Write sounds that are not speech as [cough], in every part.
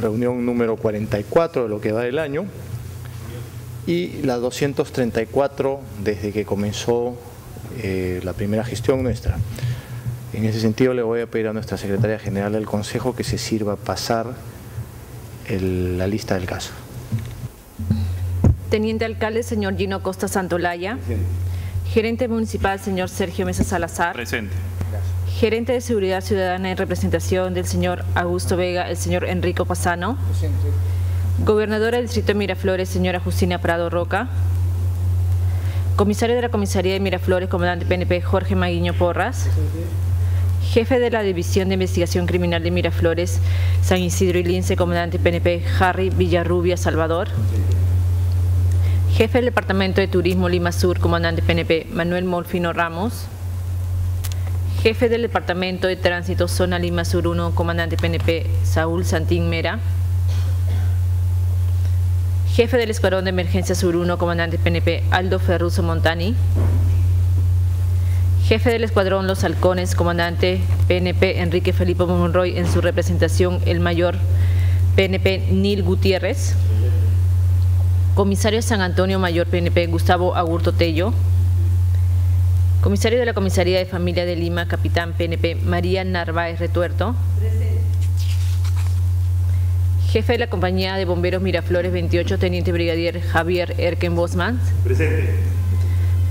reunión número 44 de lo que va del año y la 234 desde que comenzó eh, la primera gestión nuestra. En ese sentido le voy a pedir a nuestra secretaria general del Consejo que se sirva pasar la lista del caso. Teniente Alcalde, señor Gino Costa Santolaya. Gerente Municipal, señor Sergio Mesa Salazar. Presente. Gerente de Seguridad Ciudadana en representación del señor Augusto Vega, el señor Enrico Pasano. Gobernadora del Distrito de Miraflores, señora Justina Prado Roca. Comisario de la Comisaría de Miraflores, comandante PNP Jorge Maguiño Porras. Jefe de la División de Investigación Criminal de Miraflores, San Isidro y Lince, comandante PNP Harry Villarrubia Salvador. Jefe del Departamento de Turismo Lima Sur, comandante PNP Manuel Molfino Ramos. Jefe del Departamento de Tránsito Zona Lima Sur 1, comandante PNP Saúl Santín Mera. Jefe del Escuadrón de Emergencia Sur 1, comandante PNP Aldo Ferruso Montani. Jefe del Escuadrón Los Halcones, comandante PNP Enrique Felipe Monroy, en su representación el mayor PNP Nil Gutiérrez. Comisario San Antonio Mayor PNP Gustavo Agurto Tello. Comisario de la Comisaría de Familia de Lima, Capitán PNP María Narváez Retuerto. Jefe de la Compañía de Bomberos Miraflores 28, Teniente Brigadier Javier Erken Bosman. Presente.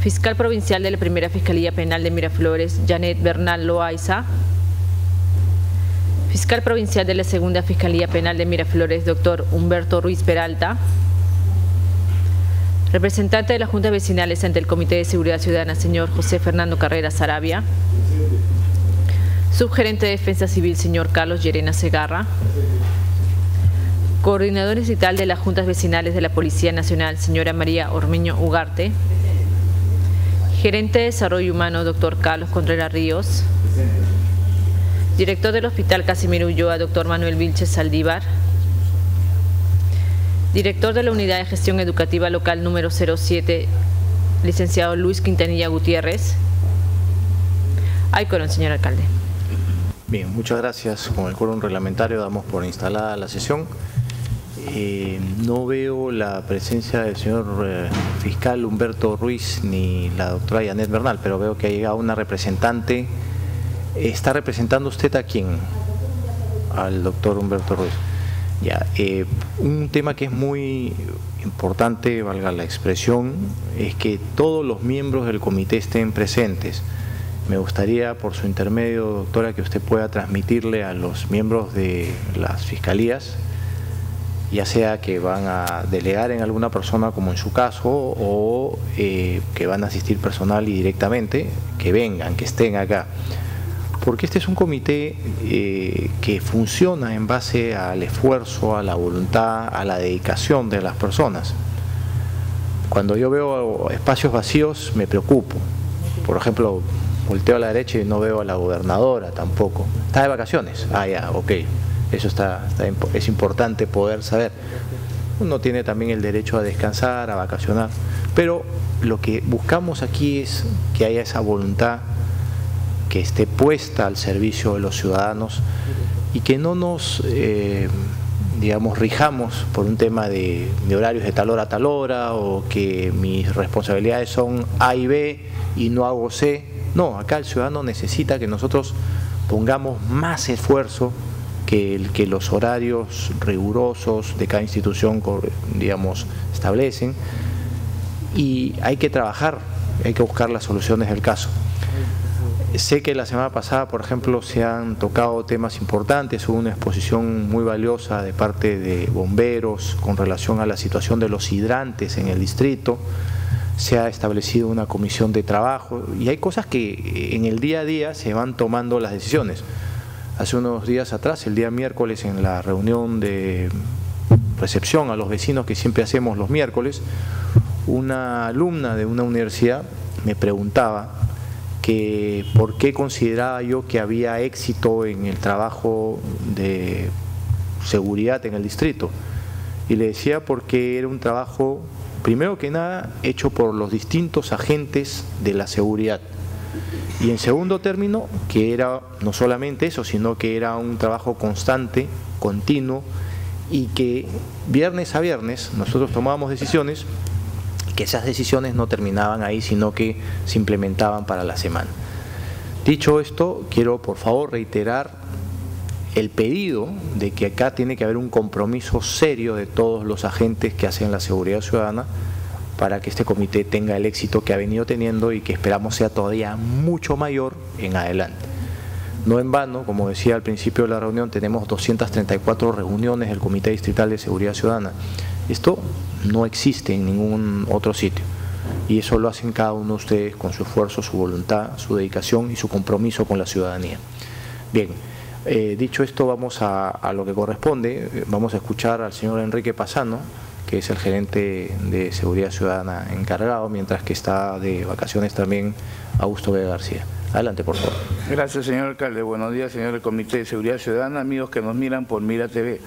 Fiscal Provincial de la Primera Fiscalía Penal de Miraflores, Janet Bernal Loaiza. Fiscal Provincial de la Segunda Fiscalía Penal de Miraflores, doctor Humberto Ruiz Peralta. Representante de las Juntas Vecinales ante el Comité de Seguridad Ciudadana, señor José Fernando Carrera Sarabia. Subgerente de Defensa Civil, señor Carlos Llerena Segarra. Coordinador digital de las Juntas Vecinales de la Policía Nacional, señora María Ormeño Ugarte. Gerente de Desarrollo Humano, doctor Carlos Contreras Ríos. Director del Hospital Casimiro Ulloa, doctor Manuel Vilches Saldívar director de la Unidad de Gestión Educativa Local número 07, licenciado Luis Quintanilla Gutiérrez. Hay quórum, señor alcalde. Bien, muchas gracias. Con el quórum reglamentario damos por instalada la sesión. Eh, no veo la presencia del señor eh, fiscal Humberto Ruiz ni la doctora Janet Bernal, pero veo que ha llegado una representante. ¿Está representando usted a quién? Al doctor Humberto Ruiz. Ya, eh, un tema que es muy importante, valga la expresión, es que todos los miembros del comité estén presentes. Me gustaría, por su intermedio, doctora, que usted pueda transmitirle a los miembros de las fiscalías, ya sea que van a delegar en alguna persona, como en su caso, o eh, que van a asistir personal y directamente, que vengan, que estén acá porque este es un comité eh, que funciona en base al esfuerzo, a la voluntad, a la dedicación de las personas. Cuando yo veo espacios vacíos me preocupo. Por ejemplo, volteo a la derecha y no veo a la gobernadora tampoco. Está de vacaciones. Ah, ya, ok. Eso está, es importante poder saber. Uno tiene también el derecho a descansar, a vacacionar. Pero lo que buscamos aquí es que haya esa voluntad que esté puesta al servicio de los ciudadanos y que no nos, eh, digamos, rijamos por un tema de, horarios de tal hora a tal hora o que mis responsabilidades son A y B y no hago C. No, acá el ciudadano necesita que nosotros pongamos más esfuerzo que, el, que los horarios rigurosos de cada institución, digamos, establecen y hay que trabajar, hay que buscar las soluciones del caso. Sé que la semana pasada, por ejemplo, se han tocado temas importantes, hubo una exposición muy valiosa de parte de bomberos con relación a la situación de los hidrantes en el distrito, se ha establecido una comisión de trabajo y hay cosas que en el día a día se van tomando las decisiones. Hace unos días atrás, el día miércoles, en la reunión de recepción a los vecinos que siempre hacemos los miércoles, una alumna de una universidad me preguntaba que por qué consideraba yo que había éxito en el trabajo de seguridad en el distrito. Y le decía porque era un trabajo, primero que nada, hecho por los distintos agentes de la seguridad. Y en segundo término, que era no solamente eso, sino que era un trabajo constante, continuo, y que viernes a viernes nosotros tomábamos decisiones que esas decisiones no terminaban ahí, sino que se implementaban para la semana. Dicho esto, quiero por favor reiterar el pedido de que acá tiene que haber un compromiso serio de todos los agentes que hacen la seguridad ciudadana para que este comité tenga el éxito que ha venido teniendo y que esperamos sea todavía mucho mayor en adelante. No en vano, como decía al principio de la reunión, tenemos 234 reuniones del Comité Distrital de Seguridad Ciudadana. Esto no existe en ningún otro sitio y eso lo hacen cada uno de ustedes con su esfuerzo, su voluntad, su dedicación y su compromiso con la ciudadanía. Bien, eh, dicho esto vamos a, lo que corresponde, vamos a escuchar al señor Enrique Pasano, que es el gerente de Seguridad Ciudadana encargado, mientras que está de vacaciones también Augusto B. García. Adelante, por favor. Gracias, señor alcalde. Buenos días, señor del Comité de Seguridad Ciudadana, amigos que nos miran por Mira TV.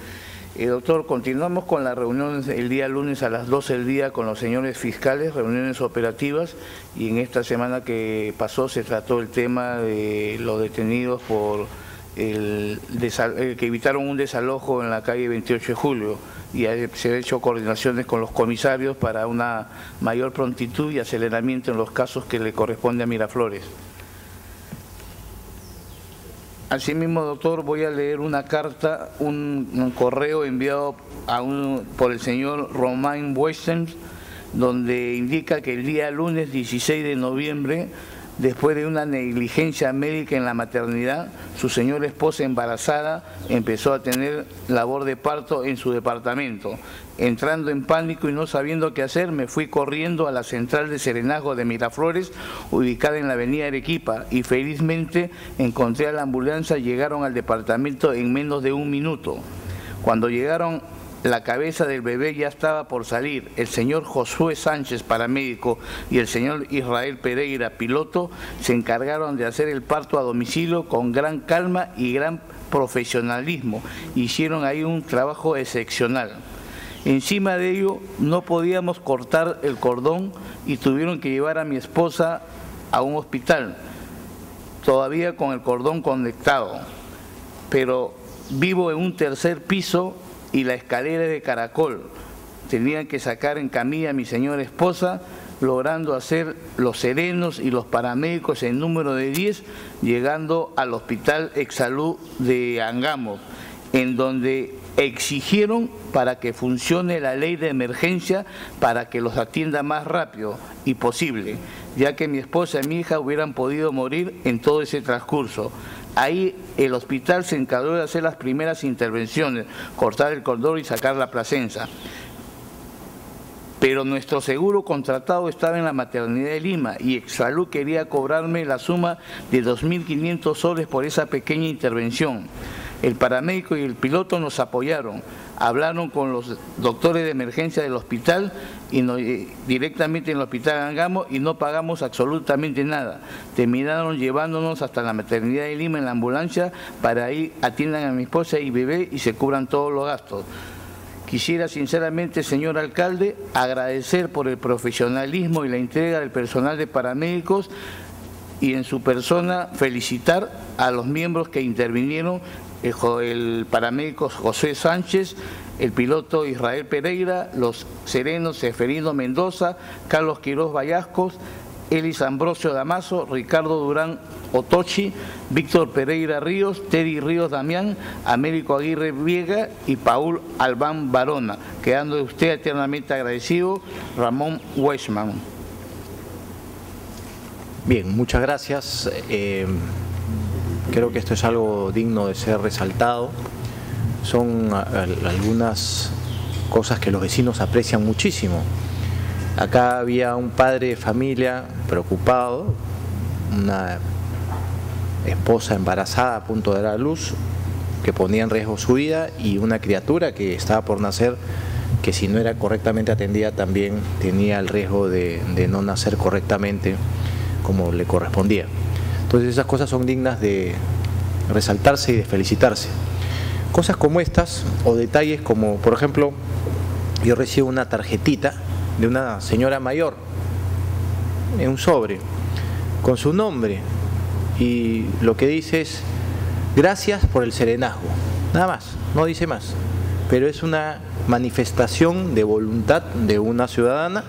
Eh, doctor, continuamos con la reunión el día lunes a las 12 del día con los señores fiscales, reuniones operativas, y en esta semana que pasó se trató el tema de los detenidos por el, eh, que evitaron un desalojo en la calle 28 de julio y se han hecho coordinaciones con los comisarios para una mayor prontitud y aceleramiento en los casos que le corresponde a Miraflores. Asimismo, doctor, voy a leer una carta, un, correo enviado a un, por el señor Romain Western, donde indica que el día lunes 16 de noviembre Después de una negligencia médica en la maternidad, su señora esposa embarazada empezó a tener labor de parto en su departamento. Entrando en pánico y no sabiendo qué hacer, me fui corriendo a la central de serenazgo de Miraflores, ubicada en la avenida Arequipa, y felizmente encontré a la ambulancia, llegaron al departamento en menos de un minuto. Cuando llegaron la cabeza del bebé ya estaba por salir. El señor Josué Sánchez, paramédico, y el señor Israel Pereira, piloto, se encargaron de hacer el parto a domicilio con gran calma y gran profesionalismo. Hicieron ahí un trabajo excepcional. Encima de ello, no podíamos cortar el cordón y tuvieron que llevar a mi esposa a un hospital, todavía con el cordón conectado. Pero vivo en un tercer piso y la escalera de caracol. Tenían que sacar en camilla a mi señora esposa, logrando hacer los serenos y los paramédicos en número de 10, llegando al Hospital Exalud de Angamos, en donde exigieron para que funcione la ley de emergencia para que los atienda más rápido y posible, ya que mi esposa y mi hija hubieran podido morir en todo ese transcurso. Ahí el hospital se encargó de hacer las primeras intervenciones, cortar el cordón y sacar la placenza. Pero nuestro seguro contratado estaba en la maternidad de Lima y Exalud quería cobrarme la suma de 2.500 soles por esa pequeña intervención. El paramédico y el piloto nos apoyaron, hablaron con los doctores de emergencia del hospital y eh, directamente en el hospital Angamos y no pagamos absolutamente nada. Terminaron llevándonos hasta la maternidad de Lima en la ambulancia para ahí atiendan a mi esposa y bebé y se cubran todos los gastos. Quisiera sinceramente, señor alcalde, agradecer por el profesionalismo y la entrega del personal de paramédicos y en su persona felicitar a los miembros que intervinieron el, paramédico José Sánchez, el piloto Israel Pereira, los serenos Seferino Mendoza, Carlos Quiroz Vallascos, Elis Ambrosio Damaso, Ricardo Durán Otochi, Víctor Pereira Ríos, Teddy Ríos Damián, Américo Aguirre Viega y Paul Albán Barona. Quedando de usted eternamente agradecido, Ramón Weisman. Bien, muchas gracias. Eh, Creo que esto es algo digno de ser resaltado. Son algunas cosas que los vecinos aprecian muchísimo. Acá había un padre de familia preocupado, una esposa embarazada a punto de dar a luz, que ponía en riesgo su vida, y una criatura que estaba por nacer, que si no era correctamente atendida también tenía el riesgo de, no nacer correctamente como le correspondía. Entonces esas cosas son dignas de resaltarse y de felicitarse. Cosas como estas o detalles como, por ejemplo, yo recibo una tarjetita de una señora mayor en un sobre con su nombre y lo que dice es gracias por el serenazgo, nada más, no dice más. pero es una manifestación de voluntad de una ciudadana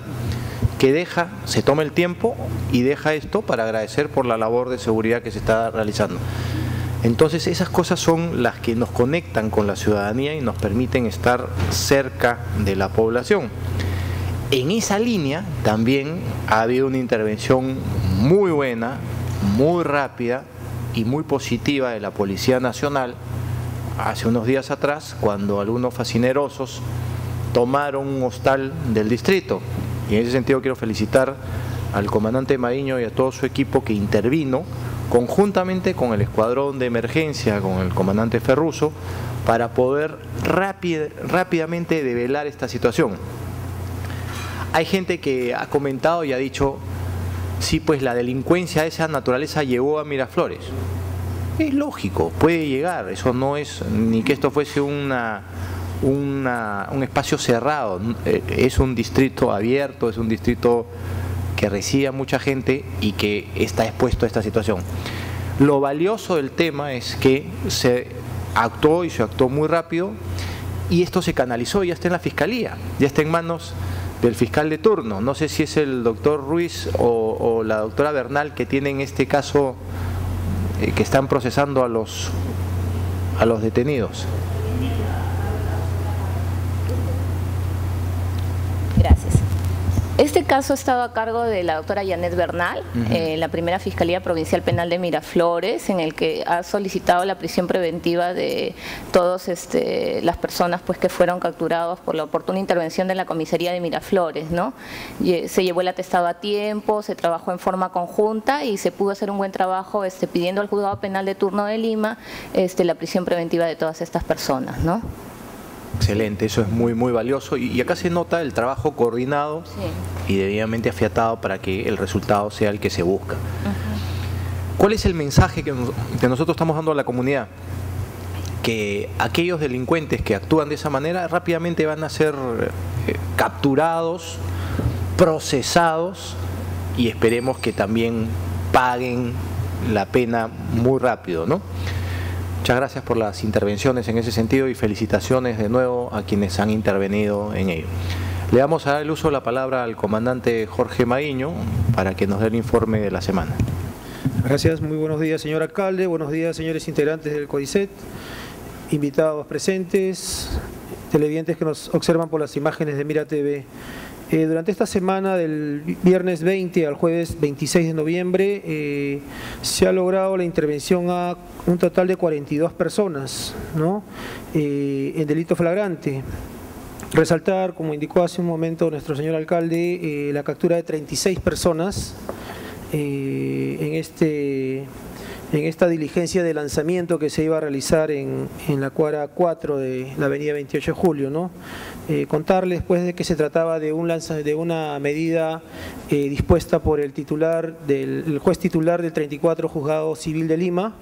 que deja, se toma el tiempo y deja esto para agradecer por la labor de seguridad que se está realizando. Entonces esas cosas son las que nos conectan con la ciudadanía y nos permiten estar cerca de la población. En esa línea también ha habido una intervención muy buena, muy rápida y muy positiva de la Policía Nacional hace unos días atrás cuando algunos fascinerosos tomaron un hostal del distrito y en ese sentido quiero felicitar al comandante Mariño y a todo su equipo que intervino conjuntamente con el escuadrón de emergencia, con el comandante Ferruso, para poder rápidamente develar esta situación. Hay gente que ha comentado y ha dicho, sí, pues la delincuencia de esa naturaleza llegó a Miraflores. Es lógico, puede llegar, eso no es ni que esto fuese una un espacio cerrado, eh, es un distrito abierto, es un distrito que recibe a mucha gente y que está expuesto a esta situación. Lo valioso del tema es que se actuó y se actuó muy rápido y esto se canalizó, ya está en la fiscalía, ya está en manos del fiscal de turno. No sé si es el doctor Ruiz o, la doctora Bernal que tienen este caso eh, que están procesando a los, a los detenidos. Este caso ha estado a cargo de la doctora Janet Bernal, eh, la primera Fiscalía Provincial Penal de Miraflores, en el que ha solicitado la prisión preventiva de todas este, las personas pues, que fueron capturados por la oportuna intervención de la comisaría de Miraflores. ¿no? Se llevó el atestado a tiempo, se trabajó en forma conjunta y se pudo hacer un buen trabajo este, pidiendo al juzgado penal de turno de Lima este, la prisión preventiva de todas estas personas. ¿no? Excelente, eso es muy muy valioso y, acá se nota el trabajo coordinado y debidamente afiatado para que el resultado sea el que se busca. ¿Cuál es el mensaje que, nosotros estamos dando a la comunidad? Que aquellos delincuentes que actúan de esa manera rápidamente van a ser eh, capturados, procesados y esperemos que también paguen la pena muy rápido, ¿no? Muchas gracias por las intervenciones en ese sentido y felicitaciones de nuevo a quienes han intervenido en ello. Le damos a dar el uso de la palabra al comandante Jorge Maíño para que nos dé el informe de la semana. Gracias, muy buenos días señor alcalde, buenos días señores integrantes del CODICET, invitados presentes, televidentes que nos observan por las imágenes de Mira TV. Eh, durante esta semana, del viernes 20 al jueves 26 de noviembre, eh, se ha logrado la intervención a un total de 42 personas ¿no? Eh, en delito flagrante. Resaltar, como indicó hace un momento nuestro señor alcalde, la captura de 36 personas en este en esta diligencia de lanzamiento que se iba a realizar en, la cuadra 4 de la avenida 28 de julio. Eh, contarles pues de que se trataba de, un lanza, de una medida eh, dispuesta por el titular del juez titular del 34 Juzgado Civil de Lima.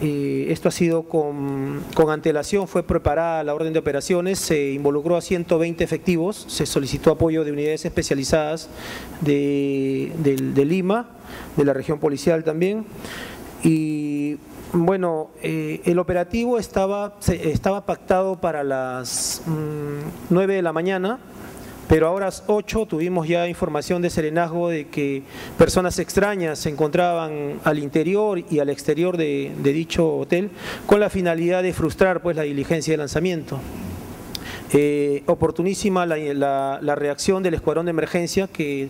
Eh, esto ha sido con, antelación, fue preparada la orden de operaciones, se involucró a 120 efectivos, se solicitó apoyo de unidades especializadas de, de Lima, de la región policial también. Y bueno, eh, el operativo estaba, estaba pactado para las 9 mm, de la mañana, pero a las 8 tuvimos ya información de serenazgo de que personas extrañas se encontraban al interior y al exterior de, de dicho hotel con la finalidad de frustrar pues, la diligencia de lanzamiento. Eh, oportunísima la, reacción del escuadrón de emergencia que,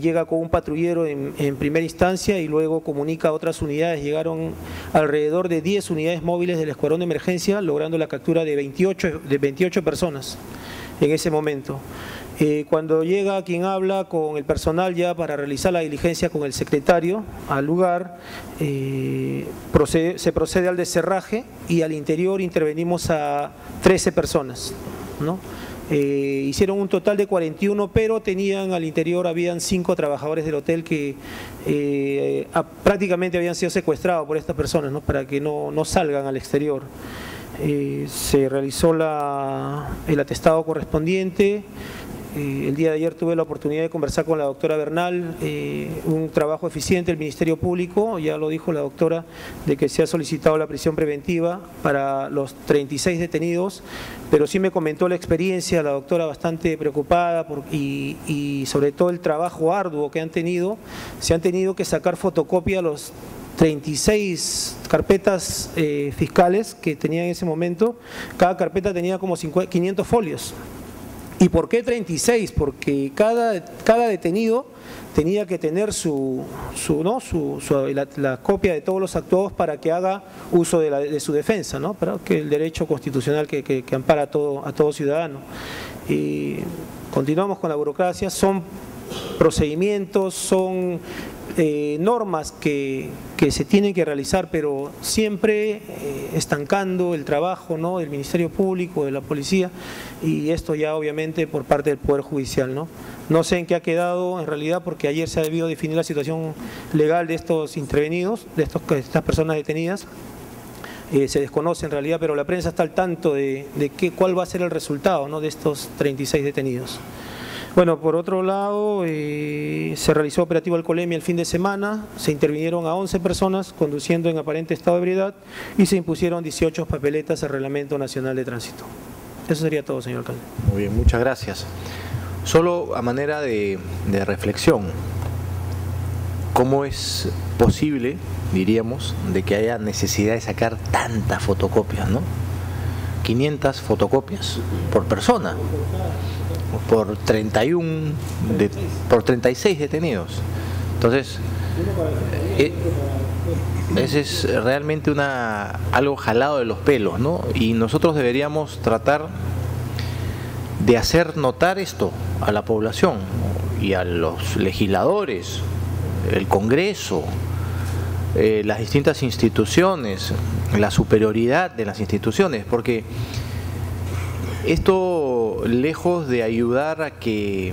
llega con un patrullero en, primera instancia y luego comunica a otras unidades. Llegaron alrededor de 10 unidades móviles del escuadrón de emergencia logrando la captura de 28, de 28 personas en ese momento. Eh, cuando llega quien habla con el personal ya para realizar la diligencia con el secretario al lugar, eh, se procede al deserraje y al interior intervenimos a 13 personas. Eh, hicieron un total de 41, pero tenían al interior, habían cinco trabajadores del hotel que prácticamente habían sido secuestrados por estas personas, para que no, salgan al exterior. se realizó el atestado correspondiente, Eh, el día de ayer tuve la oportunidad de conversar con la doctora Bernal, eh, un trabajo eficiente del Ministerio Público, ya lo dijo la doctora, de que se ha solicitado la prisión preventiva para los 36 detenidos, pero sí me comentó la experiencia, la doctora bastante preocupada y, sobre todo el trabajo arduo que han tenido, se han tenido que sacar fotocopia a los 36 carpetas eh, fiscales que tenía en ese momento, cada carpeta tenía como 500 folios. ¿Y por qué 36? Porque cada, cada detenido tenía que tener su, su, ¿no? su, la, copia de todos los actuados para que haga uso de, su defensa, ¿no? para que el derecho constitucional que, que, ampara a todo, a todo ciudadano. Y continuamos con la burocracia, son procedimientos, son eh, normas que, se tienen que realizar, pero siempre eh, estancando el trabajo ¿no? del Ministerio Público, de la Policía, y esto ya obviamente por parte del Poder Judicial. No, no sé en qué ha quedado en realidad, porque ayer se ha debido definir la situación legal de estos intervenidos, de, estos, estas personas detenidas, eh, se desconoce en realidad, pero la prensa está al tanto de, de qué, cuál va a ser el resultado ¿no? de estos 36 detenidos. Bueno, por otro lado, eh, se realizó operativo alcoholemia el fin de semana, se intervinieron a 11 personas conduciendo en aparente estado de ebriedad y se impusieron 18 papeletas al Reglamento Nacional de Tránsito. Eso sería todo, señor alcalde. Muy bien, muchas gracias. Solo a manera de, de reflexión, ¿cómo es posible, diríamos, de que haya necesidad de sacar tantas fotocopias, ¿no? 500 fotocopias por persona por 31, de, por 36 detenidos. Entonces, eh, ese es realmente una, algo jalado de los pelos, ¿no? Y nosotros deberíamos tratar de hacer notar esto a la población y a los legisladores, el Congreso, eh, las distintas instituciones, la superioridad de las instituciones, porque esto, lejos de ayudar a que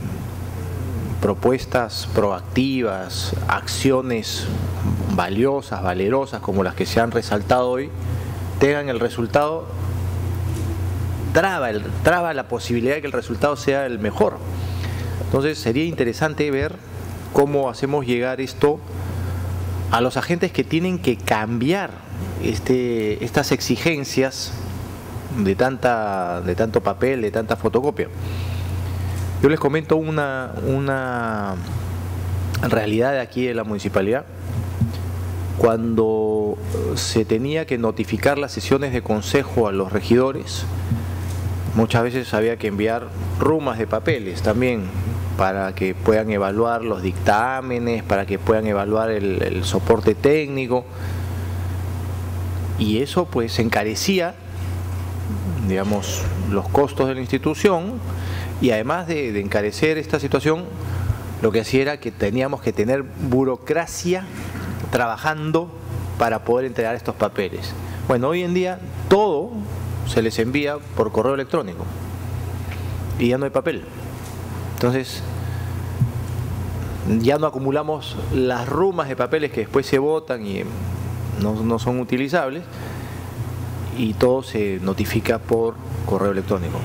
propuestas proactivas, acciones valiosas, valerosas, como las que se han resaltado hoy, tengan el resultado, traba, traba la posibilidad de que el resultado sea el mejor. Entonces sería interesante ver cómo hacemos llegar esto a los agentes que tienen que cambiar este, estas exigencias de, tanta, de tanto papel, de tanta fotocopia. Yo les comento una, una realidad de aquí de la municipalidad. Cuando se tenía que notificar las sesiones de consejo a los regidores, muchas veces había que enviar rumas de papeles también para que puedan evaluar los dictámenes, para que puedan evaluar el, el soporte técnico. Y eso pues encarecía digamos, los costos de la institución y además de, encarecer esta situación, lo que hacía era que teníamos que tener burocracia trabajando para poder entregar estos papeles. Bueno, hoy en día todo se les envía por correo electrónico y ya no hay papel. Entonces, ya no acumulamos las rumas de papeles que después se votan y no, no son utilizables, y todo se notifica por correo electrónico.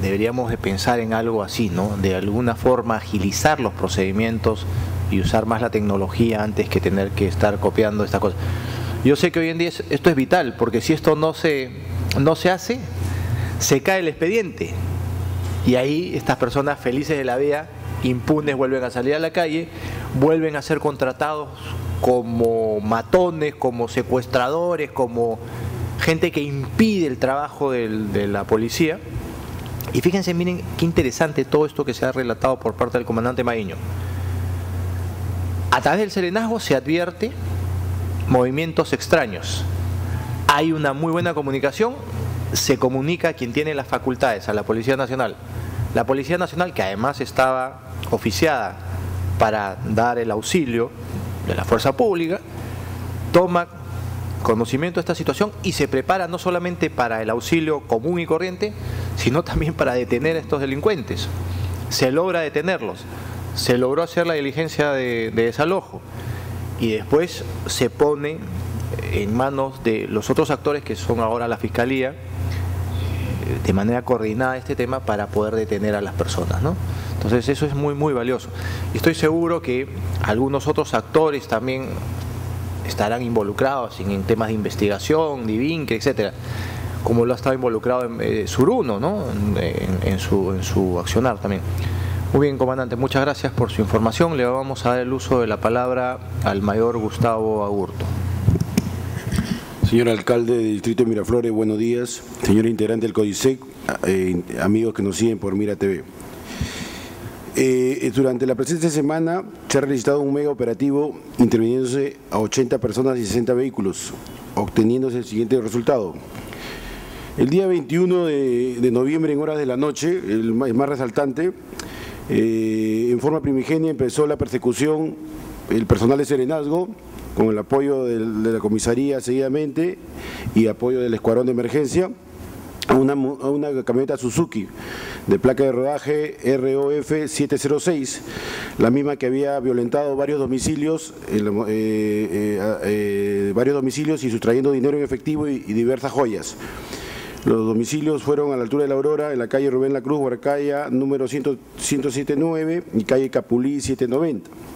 Deberíamos de pensar en algo así, ¿no? De alguna forma agilizar los procedimientos y usar más la tecnología antes que tener que estar copiando esta cosa. Yo sé que hoy en día esto es vital, porque si esto no se, no se hace, se cae el expediente. Y ahí estas personas felices de la vida, impunes, vuelven a salir a la calle, vuelven a ser contratados como matones, como secuestradores, como gente que impide el trabajo de la policía. Y fíjense, miren qué interesante todo esto que se ha relatado por parte del comandante Maíño. A través del serenazgo se advierte movimientos extraños. Hay una muy buena comunicación, se comunica a quien tiene las facultades, a la Policía Nacional. La Policía Nacional, que además estaba oficiada para dar el auxilio de la fuerza pública, toma conocimiento de esta situación y se prepara no solamente para el auxilio común y corriente, sino también para detener a estos delincuentes. Se logra detenerlos, se logró hacer la diligencia de, desalojo y después se pone en manos de los otros actores que son ahora la Fiscalía de manera coordinada este tema para poder detener a las personas. ¿no? Entonces eso es muy, muy valioso. Y estoy seguro que algunos otros actores también estarán involucrados en, temas de investigación, de etcétera, como lo ha estado involucrado en eh, Suruno, ¿no? En, su, en su accionar también. Muy bien, comandante, muchas gracias por su información. Le vamos a dar el uso de la palabra al mayor Gustavo Agurto. Señor alcalde del distrito de Miraflores, buenos días. Señor integrante del CODISEC, eh, amigos que nos siguen por Mira TV. Eh, durante la presente semana se ha realizado un mega operativo interviniéndose a 80 personas y 60 vehículos, obteniéndose el siguiente resultado. El día 21 de, noviembre en horas de la noche, el más, resaltante, eh, en forma primigenia empezó la persecución, el personal de Serenazgo, con el apoyo de la comisaría seguidamente y apoyo del escuadrón de emergencia, una, una, camioneta Suzuki de placa de rodaje ROF 706, la misma que había violentado varios domicilios, eh, eh, eh, varios domicilios y sustrayendo dinero en efectivo y, diversas joyas. Los domicilios fueron a la altura de la Aurora, en la calle Rubén La Cruz, Huarcaya, número 1079 y calle Capulí 790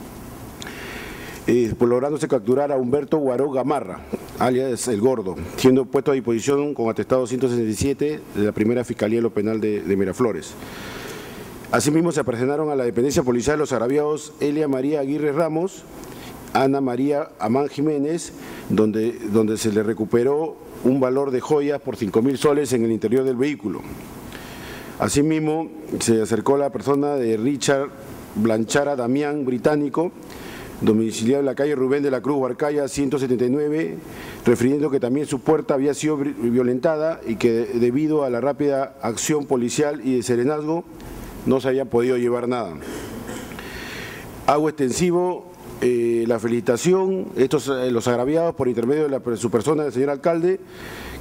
eh, lográndose capturar a Humberto Guaró Gamarra, alias El Gordo, siendo puesto a disposición con atestado 167 de la primera Fiscalía de lo Penal de, Miraflores. Asimismo se apresionaron a la dependencia policial los agraviados Elia María Aguirre Ramos, Ana María Amán Jiménez, donde, donde se le recuperó un valor de joyas por 5 mil soles en el interior del vehículo. Asimismo, se acercó la persona de Richard Blanchara Damián, británico, domiciliado en la calle Rubén de la Cruz, Huarcaya 179, refiriendo que también su puerta había sido violentada y que debido a la rápida acción policial y de serenazgo no se había podido llevar nada. Hago extensivo eh, la felicitación, estos eh, los agraviados por intermedio de, su persona, el señor alcalde,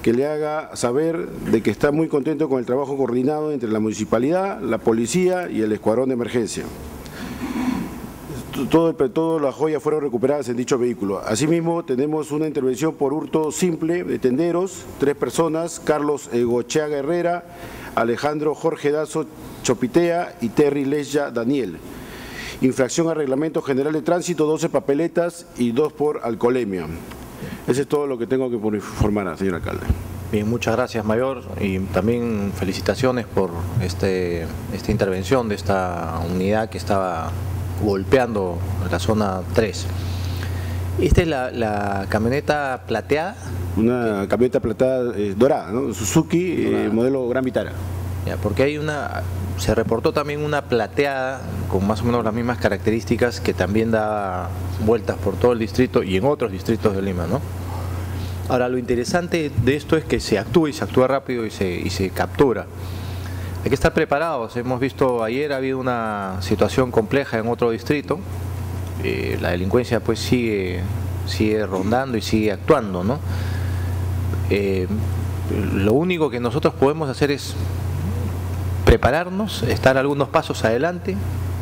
que le haga saber de que está muy contento con el trabajo coordinado entre la municipalidad, la policía y el escuadrón de emergencia todo, las joyas fueron recuperadas en dicho vehículo. Asimismo, tenemos una intervención por hurto simple de tenderos, tres personas, Carlos Egocheaga Herrera, Alejandro Jorge Dazo Chopitea y Terry Lesya Daniel. Infracción al Reglamento General de Tránsito, 12 papeletas y dos por alcoholemia. Ese es todo lo que tengo que informar, señor alcalde. Bien, muchas gracias, Mayor, y también felicitaciones por este, esta intervención de esta unidad que estaba golpeando la zona 3. Esta es la, camioneta plateada. Una camioneta plateada eh, dorada, ¿no? Suzuki, eh, modelo Gran Vitara. Ya, porque hay una, se reportó también una plateada con más o menos las mismas características que también da vueltas por todo el distrito y en otros distritos de Lima, ¿no? Ahora, lo interesante de esto es que se actúa y se actúa rápido y se, y se captura. Hay que estar preparados. Hemos visto ayer ha habido una situación compleja en otro distrito. La delincuencia pues sigue, sigue rondando y sigue actuando, ¿no? Eh, lo único que nosotros podemos hacer es prepararnos, estar algunos pasos adelante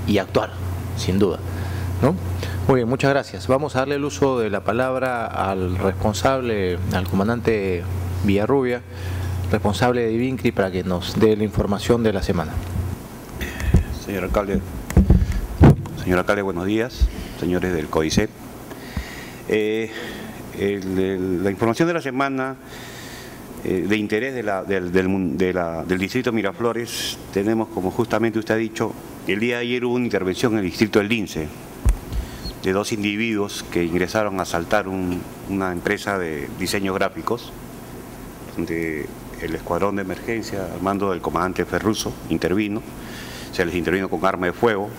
y actuar, sin duda. ¿no? Muy bien, muchas gracias. Vamos a darle el uso de la palabra al responsable, al comandante Villarrubia responsable de Vincri para que nos dé la información de la semana. Señor alcalde, señor alcalde, buenos días, señores del CODICET. Eh, la información de la semana eh, de interés del, distrito Miraflores, tenemos, como justamente usted ha dicho, el día de ayer hubo una intervención en el distrito del Lince de dos individuos que ingresaron a asaltar una empresa de diseños gráficos, donde el escuadrón de emergencia al mando del comandante Ferruso intervino, se les intervino con arma de fuego,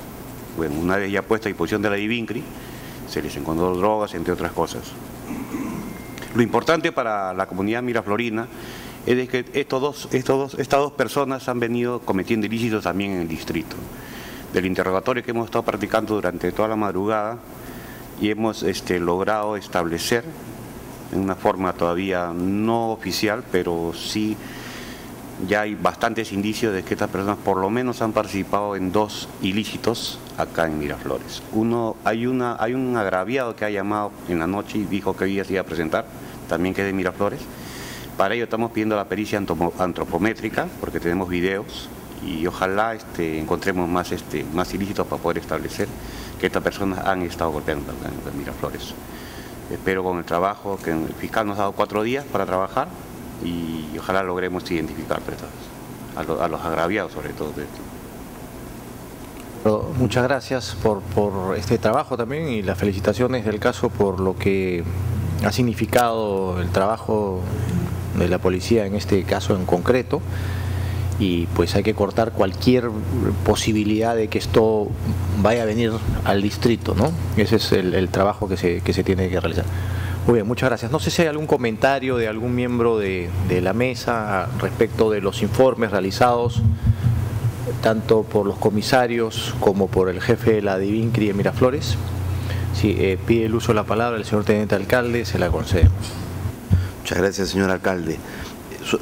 bueno, una vez ya puesta a disposición de la Divincri, se les encontró drogas, entre otras cosas. Lo importante para la comunidad miraflorina es que estos dos, estos estas dos personas han venido cometiendo ilícitos también en el distrito. Del interrogatorio que hemos estado practicando durante toda la madrugada y hemos este, logrado establecer en una forma todavía no oficial, pero sí ya hay bastantes indicios de que estas personas por lo menos han participado en dos ilícitos acá en Miraflores. Uno, hay, una, hay un agraviado que ha llamado en la noche y dijo que hoy se iba a presentar, también que es de Miraflores. Para ello estamos pidiendo la pericia antropométrica, porque tenemos videos y ojalá este, encontremos más, este, más ilícitos para poder establecer que estas personas han estado golpeando en Miraflores. Espero con el trabajo, que el fiscal nos ha dado cuatro días para trabajar y ojalá logremos identificar a los, a los agraviados sobre todo de esto. Muchas gracias por, por este trabajo también y las felicitaciones del caso por lo que ha significado el trabajo de la policía en este caso en concreto y pues hay que cortar cualquier posibilidad de que esto vaya a venir al distrito, ¿no? Ese es el, trabajo que se, que se, tiene que realizar. Muy bien, muchas gracias. No sé si hay algún comentario de algún miembro de, de la mesa respecto de los informes realizados tanto por los comisarios como por el jefe de la Divincri de Miraflores. Si eh, pide el uso de la palabra el señor teniente alcalde, se la concedemos. Muchas gracias, señor alcalde.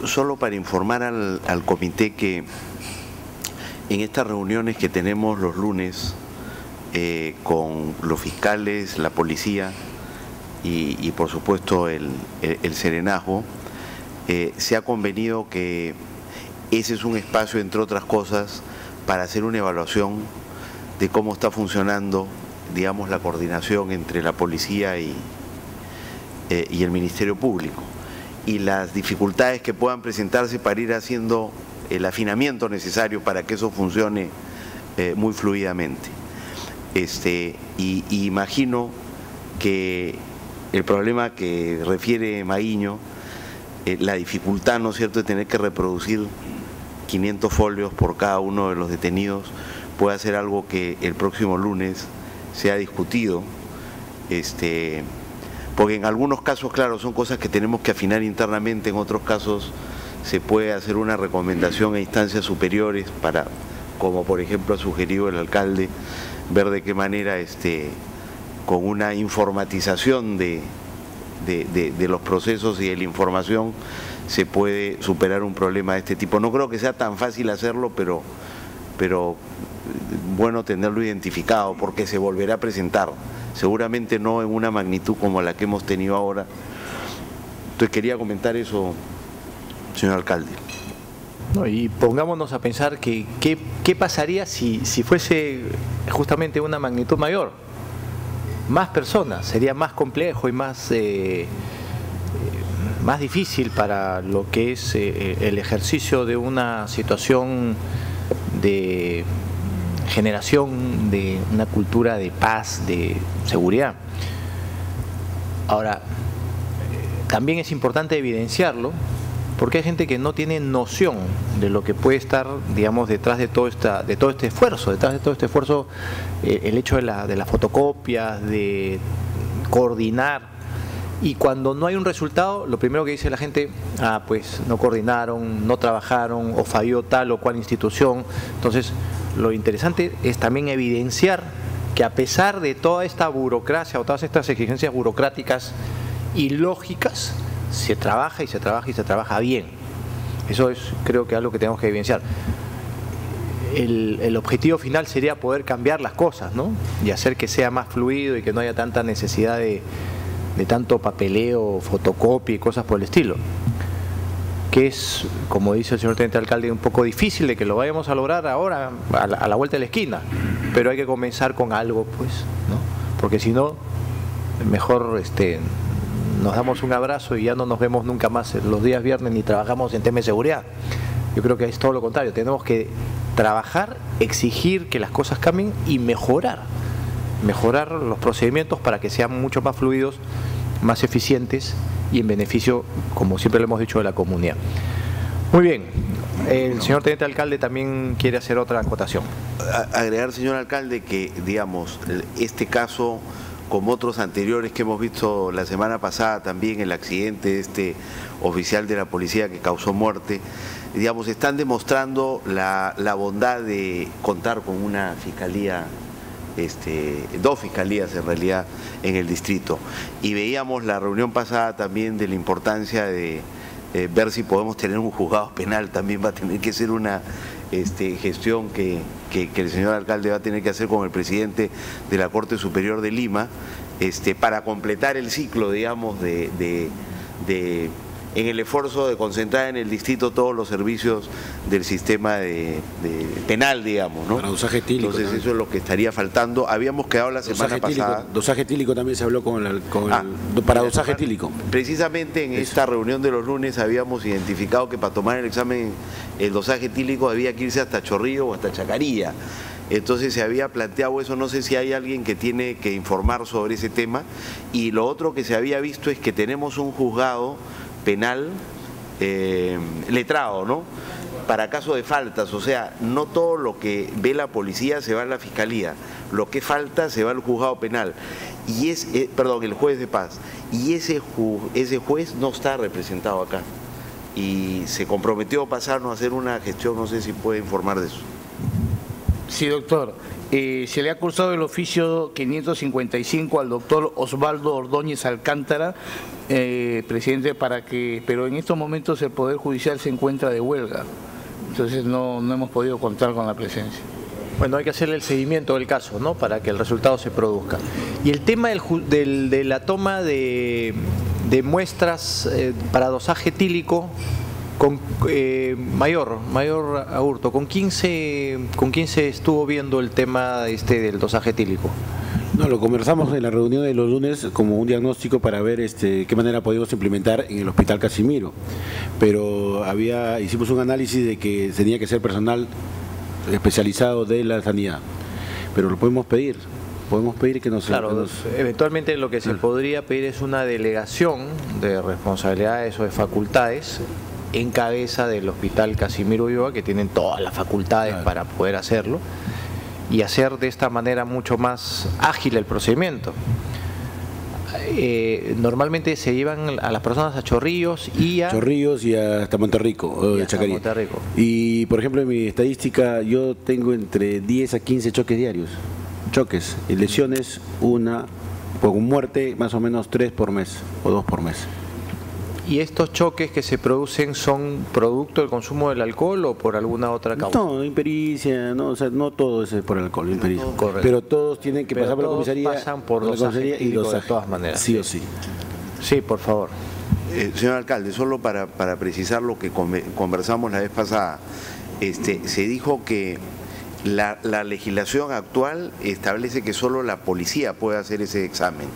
Solo para informar al, comité que en estas reuniones que tenemos los lunes eh, con los fiscales, la policía y, por supuesto el, serenazgo, eh, se ha convenido que ese es un espacio, entre otras cosas, para hacer una evaluación de cómo está funcionando, digamos, la coordinación entre la policía y, eh, y el Ministerio Público y las dificultades que puedan presentarse para ir haciendo el afinamiento necesario para que eso funcione eh, muy fluidamente. Este, y, imagino que el problema que refiere Maguiño, eh, la dificultad, ¿no es cierto?, de tener que reproducir 500 folios por cada uno de los detenidos, puede ser algo que el próximo lunes sea discutido. Este, porque en algunos casos, claro, son cosas que tenemos que afinar internamente, en otros casos se puede hacer una recomendación a instancias superiores para, como por ejemplo ha sugerido el alcalde, ver de qué manera este, con una informatización de, de, los procesos y de la información se puede superar un problema de este tipo. No creo que sea tan fácil hacerlo, pero, pero bueno tenerlo identificado porque se volverá a presentar seguramente no en una magnitud como la que hemos tenido ahora. Entonces quería comentar eso, señor alcalde. y pongámonos a pensar que qué pasaría si, si fuese justamente una magnitud mayor. Más personas, sería más complejo y más, eh, eh, más difícil para lo que es eh, el ejercicio de una situación de generación de una cultura de paz, de seguridad. Ahora, también es importante evidenciarlo porque hay gente que no tiene noción de lo que puede estar, digamos, detrás de todo, esta, de todo este esfuerzo, detrás de todo este esfuerzo, eh, el hecho de, la, de las fotocopias, de coordinar. Y cuando no hay un resultado, lo primero que dice la gente, ah, pues no coordinaron, no trabajaron, o falló tal o cual institución. Entonces, lo interesante es también evidenciar que a pesar de toda esta burocracia o todas estas exigencias burocráticas y lógicas, se trabaja y se trabaja y se trabaja bien. Eso es creo que algo que tenemos que evidenciar. El, objetivo final sería poder cambiar las cosas, ¿no? Y hacer que sea más fluido y que no haya tanta necesidad de, de tanto papeleo, fotocopia y cosas por el estilo que es, como dice el señor teniente alcalde, un poco difícil de que lo vayamos a lograr ahora, a la, vuelta de la esquina, pero hay que comenzar con algo, pues, ¿no? Porque si no, mejor este, nos damos un abrazo y ya no nos vemos nunca más los días viernes ni trabajamos en tema de seguridad. Yo creo que es todo lo contrario, tenemos que trabajar, exigir que las cosas cambien y mejorar, mejorar los procedimientos para que sean mucho más fluidos, más eficientes y en beneficio, como siempre lo hemos dicho, de la comunidad. Muy bien, el señor teniente alcalde también quiere hacer otra acotación. Agregar, señor alcalde, que digamos, este caso, como otros anteriores que hemos visto la semana pasada, también el accidente de este oficial de la policía que causó muerte, digamos, están demostrando la, la bondad de contar con una fiscalía este, dos fiscalías en realidad en el distrito. Y veíamos la reunión pasada también de la importancia de ver si podemos tener un juzgado penal, también va a tener que ser una este, gestión que, el señor alcalde va a tener que hacer con el presidente de la Corte Superior de Lima, este, para completar el ciclo, digamos, de, en el esfuerzo de concentrar en el distrito todos los servicios del sistema de, de penal, digamos, ¿no? Para dosaje etílico Entonces también. eso es lo que estaría faltando. Habíamos quedado la semana pasada. dosaje etílico también se habló con el, con el- Ah, para dosaje etílico. Precisamente en esta reunión de los lunes habíamos identificado que para tomar el examen, el dosaje etílico había que irse hasta Chorrillo o hasta Chacarilla. Entonces se había planteado eso, no sé si hay alguien que tiene que informar sobre ese tema. Y lo otro que se había visto es que tenemos un juzgado penal eh, letrado, ¿no? Para caso de faltas, o sea, no todo lo que ve la policía se va a la fiscalía, lo que falta se va al juzgado penal. Y es, eh, perdón, el juez de paz. Y ese, ese juez no está representado acá. Y se comprometió a pasarnos a hacer una gestión, no sé si puede informar de eso. Sí, doctor. Eh, se le ha cursado el oficio 555 al doctor Osvaldo Ordóñez Alcántara, eh, presidente, para que, pero en estos momentos el Poder Judicial se encuentra de huelga. Entonces no, no hemos podido contar con la presencia. Bueno, hay que hacerle el seguimiento del caso, ¿no? Para que el resultado se produzca. Y el tema del de la toma de, de muestras eh, para dosaje etílico con eh, mayor, mayor Aurto, ¿con quién se con quién se estuvo viendo el tema este del dosaje etílico? No, lo conversamos en la reunión de los lunes como un diagnóstico para ver este, qué manera podíamos implementar en el Hospital Casimiro. Pero había, hicimos un análisis de que tenía que ser personal especializado de la sanidad. Pero lo podemos pedir, podemos pedir que nos... Claro, que nos- eventualmente lo que se podría pedir es una delegación de responsabilidades o de facultades en cabeza del Hospital Casimiro Ulloa, que tienen todas las facultades Claro. para poder hacerlo, y hacer de esta manera mucho más ágil el procedimiento. Eh, normalmente se llevan a las personas a Chorrillos y a... Chorrillos y hasta Monterrico, o Y de hasta Chacarí. Monterrico. Y por ejemplo en mi estadística yo tengo entre 10 a 15 choques diarios. Choques y lesiones, una, con muerte más o menos tres por mes o dos por mes. ¿Y estos choques que se producen son producto del consumo del alcohol o por alguna otra causa? No, impericia, no, o sea, no todo es por el alcohol, impericia. Correcto. Pero todos tienen que Pero pasar por la comisaría. pasan por la dosaje comisaría y etílico de todas maneras. Sí o sí. Sí, por favor. Eh, señor alcalde, solo para, para precisar lo que conversamos la vez pasada, este, se dijo que la, la legislación actual establece que solo la policía puede hacer ese examen.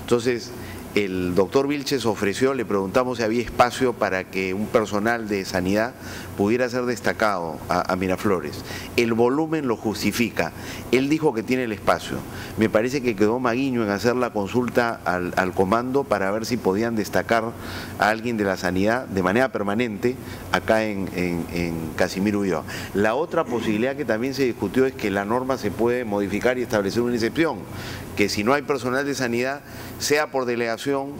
Entonces, el doctor Vilches ofreció, le preguntamos si había espacio para que un personal de sanidad pudiera ser destacado a, Miraflores. El volumen lo justifica. Él dijo que tiene el espacio. Me parece que quedó Maguiño en hacer la consulta al, comando para ver si podían destacar a alguien de la sanidad de manera permanente acá en, en, en Casimiro Ulloa. La otra posibilidad que también se discutió es que la norma se puede modificar y establecer una excepción, que si no hay personal de sanidad, sea por delegación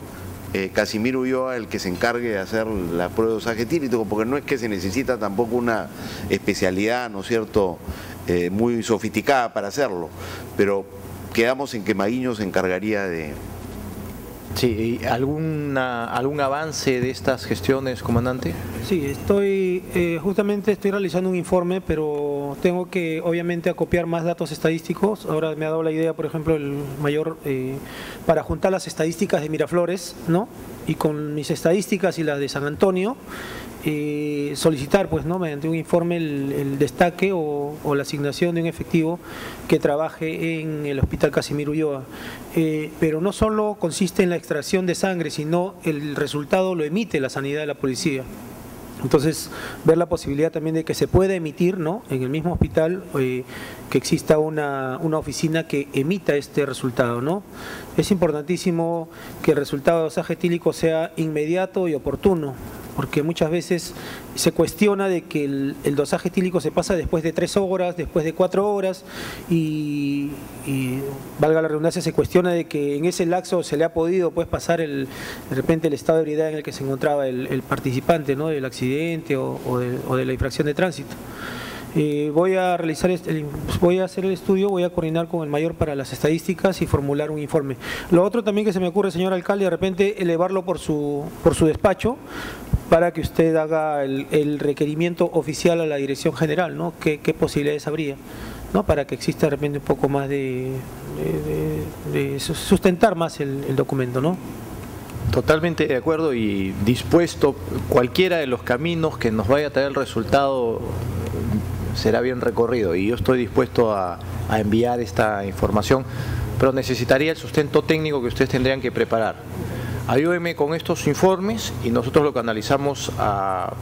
eh, Casimiro Ulloa el que se encargue de hacer la prueba de dosaje etílico, porque no es que se necesita tampoco una especialidad, ¿no es cierto?, eh, muy sofisticada para hacerlo, pero quedamos en que Maguiño se encargaría de... Sí, ¿y ¿alguna, ¿algún avance de estas gestiones, comandante? Sí, estoy, eh, justamente estoy realizando un informe, pero tengo que obviamente acopiar más datos estadísticos. Ahora me ha dado la idea, por ejemplo, el mayor, eh, para juntar las estadísticas de Miraflores, ¿no? Y con mis estadísticas y las de San Antonio, eh, solicitar, pues, ¿no? Mediante un informe el, destaque o, o la asignación de un efectivo que trabaje en el Hospital Casimiro Ulloa. Eh, pero no solo consiste en la extracción de sangre, sino el resultado lo emite la sanidad de la policía. Entonces, ver la posibilidad también de que se pueda emitir, ¿no? En el mismo hospital, eh, que exista una, una oficina que emita este resultado, ¿no? Es importantísimo que el resultado de dosaje etílico sea inmediato y oportuno, porque muchas veces se cuestiona de que el, dosaje etílico se pasa después de tres horas, después de cuatro horas, y, y, valga la redundancia, se cuestiona de que en ese laxo se le ha podido pues pasar el, de repente el estado de ebriedad en el que se encontraba el, participante ¿no? del accidente o, de, o, de, la infracción de tránsito. Eh, voy a realizar el, voy a hacer el estudio, voy a coordinar con el mayor para las estadísticas y formular un informe. Lo otro también que se me ocurre, señor alcalde, de repente elevarlo por su, por su despacho para que usted haga el, requerimiento oficial a la dirección general, ¿no? ¿Qué, posibilidades habría? ¿no? Para que exista de repente un poco más de, de, sustentar más el documento, ¿no? Totalmente de acuerdo y dispuesto, cualquiera de los caminos que nos vaya a traer el resultado será bien recorrido y yo estoy dispuesto a, enviar esta información, pero necesitaría el sustento técnico que ustedes tendrían que preparar. Ayúdenme con estos informes y nosotros lo canalizamos a,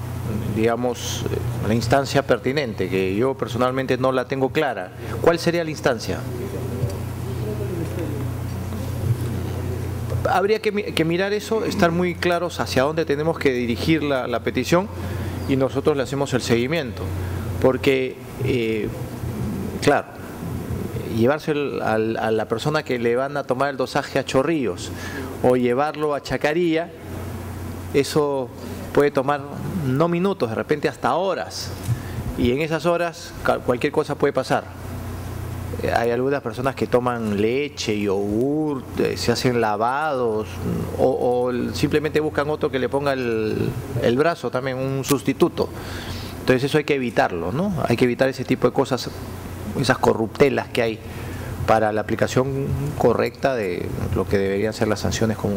digamos, la instancia pertinente, que yo personalmente no la tengo clara. ¿Cuál sería la instancia? Habría que, mi- que mirar eso, estar muy claros hacia dónde tenemos que dirigir la petición y nosotros le hacemos el seguimiento. Porque, eh, claro, llevarse a la persona que le van a tomar el dosaje a Chorrillos o llevarlo a Chacarilla, eso puede tomar no minutos, de repente hasta horas. Y en esas horas cualquier cosa puede pasar. Eh, Hay algunas personas que toman leche, yogur, eh, se hacen lavados o, simplemente buscan otro que le ponga el brazo también, un sustituto. Entonces eso hay que evitarlo, ¿no? Hay que evitar ese tipo de cosas, esas corruptelas que hay para la aplicación correcta de lo que deberían ser las sanciones como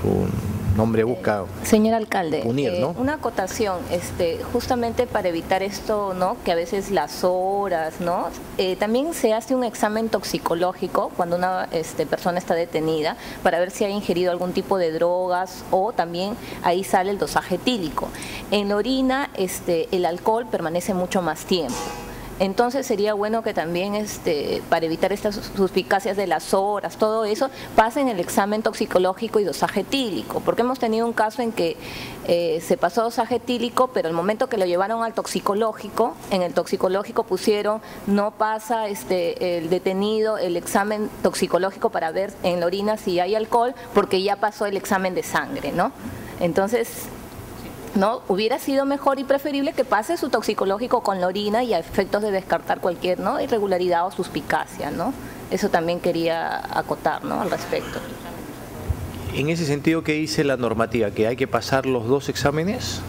su nombre busca. Señor alcalde, Unir, eh, ¿no? una acotación, este, justamente para evitar esto, ¿no? Que a veces las horas, ¿no? Eh, también se hace un examen toxicológico cuando una este, persona está detenida para ver si ha ingerido algún tipo de drogas o también ahí sale el dosaje etílico. En la orina, este, el alcohol permanece mucho más tiempo. Entonces sería bueno que también, este, para evitar estas suspicacias de las horas, todo eso, pasen el examen toxicológico y dosaje etílico, porque hemos tenido un caso en que eh, se pasó dosaje etílico, pero el momento que lo llevaron al toxicológico, en el toxicológico pusieron no pasa este el detenido el examen toxicológico para ver en la orina si hay alcohol, porque ya pasó el examen de sangre, ¿no? Entonces ¿no? Hubiera sido mejor y preferible que pase su toxicológico con la orina y a efectos de descartar cualquier ¿no? irregularidad o suspicacia, ¿no? Eso también quería acotar, ¿no? Al respecto. En ese sentido, ¿qué dice la normativa? ¿Que hay que pasar los dos exámenes?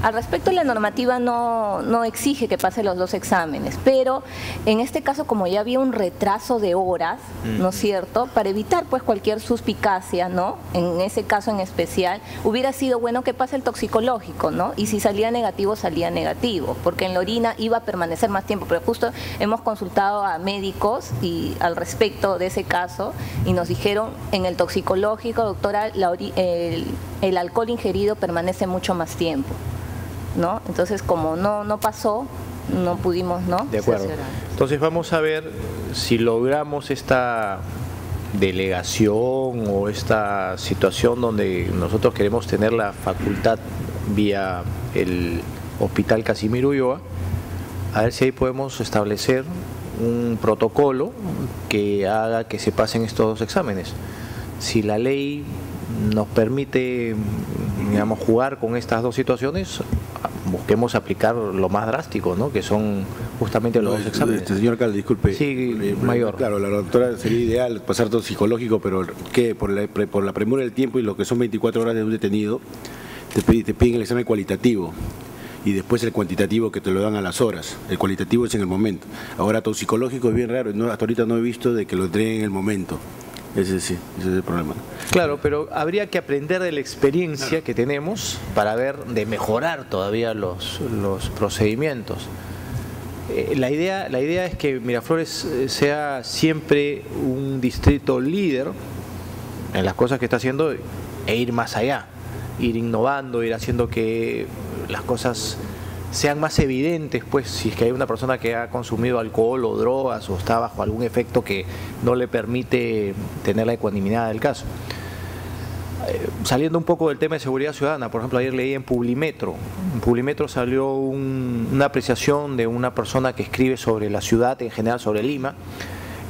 Al respecto, la normativa no, no exige que pase los dos exámenes, pero en este caso, como ya había un retraso de horas, ¿no es cierto?, para evitar pues cualquier suspicacia, ¿no?, en ese caso en especial, hubiera sido bueno que pase el toxicológico, ¿no?, y si salía negativo, salía negativo, porque en la orina iba a permanecer más tiempo, pero justo hemos consultado a médicos y al respecto de ese caso y nos dijeron en el toxicológico, doctora, la el, el alcohol ingerido permanece mucho más tiempo. ¿No? Entonces, como no, no pasó, no pudimos, ¿no? De acuerdo. Entonces vamos a ver si logramos esta delegación o esta situación donde nosotros queremos tener la facultad vía el Hospital Casimiro Ulloa, a ver si ahí podemos establecer un protocolo que haga que se pasen estos dos exámenes. Si la ley nos permite, digamos, jugar con estas dos situaciones, busquemos aplicar lo más drástico, ¿no? Que son justamente los dos exámenes. Este, señor alcalde, disculpe. Sí, Eh, mayor. Claro, la doctora sería ideal pasar todo psicológico, pero ¿qué? Por la, por la premura del tiempo y lo que son 24 horas de un detenido, te, piden- te piden el examen cualitativo y después el cuantitativo que te lo dan a las horas. El cualitativo es en el momento. Ahora, psicológico es bien raro. no- hasta ahorita no he visto de que lo entreguen en el momento. Ese sí, ese es el problema. Claro, pero habría que aprender de la experiencia que tenemos para ver, de mejorar todavía los, los procedimientos. Eh, la, idea, la idea es que Miraflores eh, sea siempre un distrito líder en las cosas que está haciendo e ir más allá, ir innovando, ir haciendo que las cosas sean más evidentes, pues si es que hay una persona que ha consumido alcohol o drogas o está bajo algún efecto que no le permite tener la ecuanimidad del caso. Eh, Saliendo un poco del tema de seguridad ciudadana, por ejemplo, ayer leí en Publimetro, en Publimetro salió un- una apreciación de una persona que escribe sobre la ciudad, en general sobre Lima,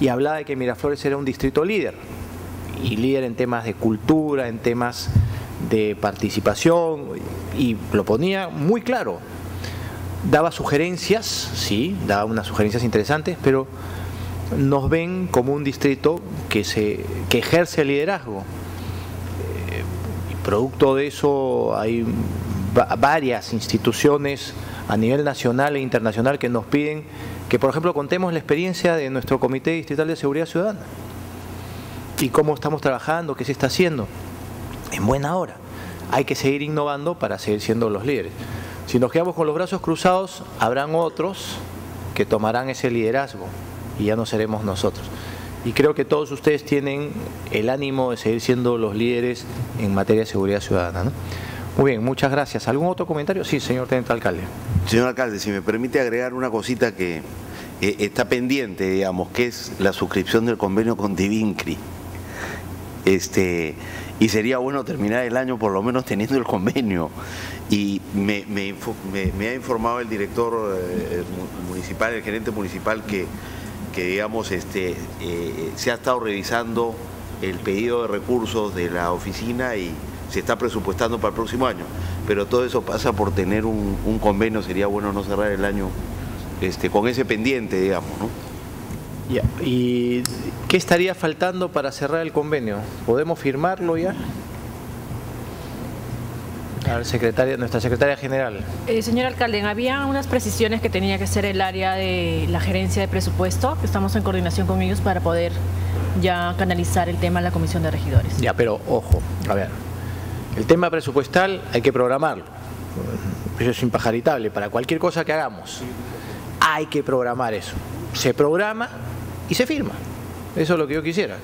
y hablaba de que Miraflores era un distrito líder, y líder en temas de cultura, en temas de participación, y lo ponía muy claro. Daba sugerencias, sí, daba unas sugerencias interesantes, pero nos ven como un distrito que, se, que ejerce el liderazgo. Eh, producto de eso hay va- varias instituciones a nivel nacional e internacional que nos piden que, por ejemplo, contemos la experiencia de nuestro Comité Distrital de Seguridad Ciudadana. y cómo estamos trabajando, qué se está haciendo. En buena hora. Hay que seguir innovando para seguir siendo los líderes. Si nos quedamos con los brazos cruzados, habrán otros que tomarán ese liderazgo y ya no seremos nosotros. Y creo que todos ustedes tienen el ánimo de seguir siendo los líderes en materia de seguridad ciudadana. Muy bien, muchas gracias. ¿Algún otro comentario? Sí, señor teniente alcalde. Señor alcalde, si me permite agregar una cosita que eh, está pendiente, digamos, que es la suscripción del convenio con Divincri. Este, y sería bueno terminar el año por lo menos teniendo el convenio. Y me, ha informado el director eh, municipal, el gerente municipal, que, que digamos, este, eh, se ha estado revisando el pedido de recursos de la oficina y se está presupuestando para el próximo año. Pero todo eso pasa por tener un, convenio, sería bueno no cerrar el año este, con ese pendiente, digamos, ¿no? ¿Y qué estaría faltando para cerrar el convenio? ¿Podemos firmarlo ya? A secretaria, nuestra secretaria general. Eh, señor alcalde, había unas precisiones que tenía que hacer el área de la gerencia de presupuesto, estamos en coordinación con ellos para poder ya canalizar el tema en la comisión de regidores. Ya, pero ojo, a ver, el tema presupuestal hay que programarlo. Eso es impajaritable. Para cualquier cosa que hagamos, hay que programar eso. Se programa y se firma. Eso es lo que yo quisiera.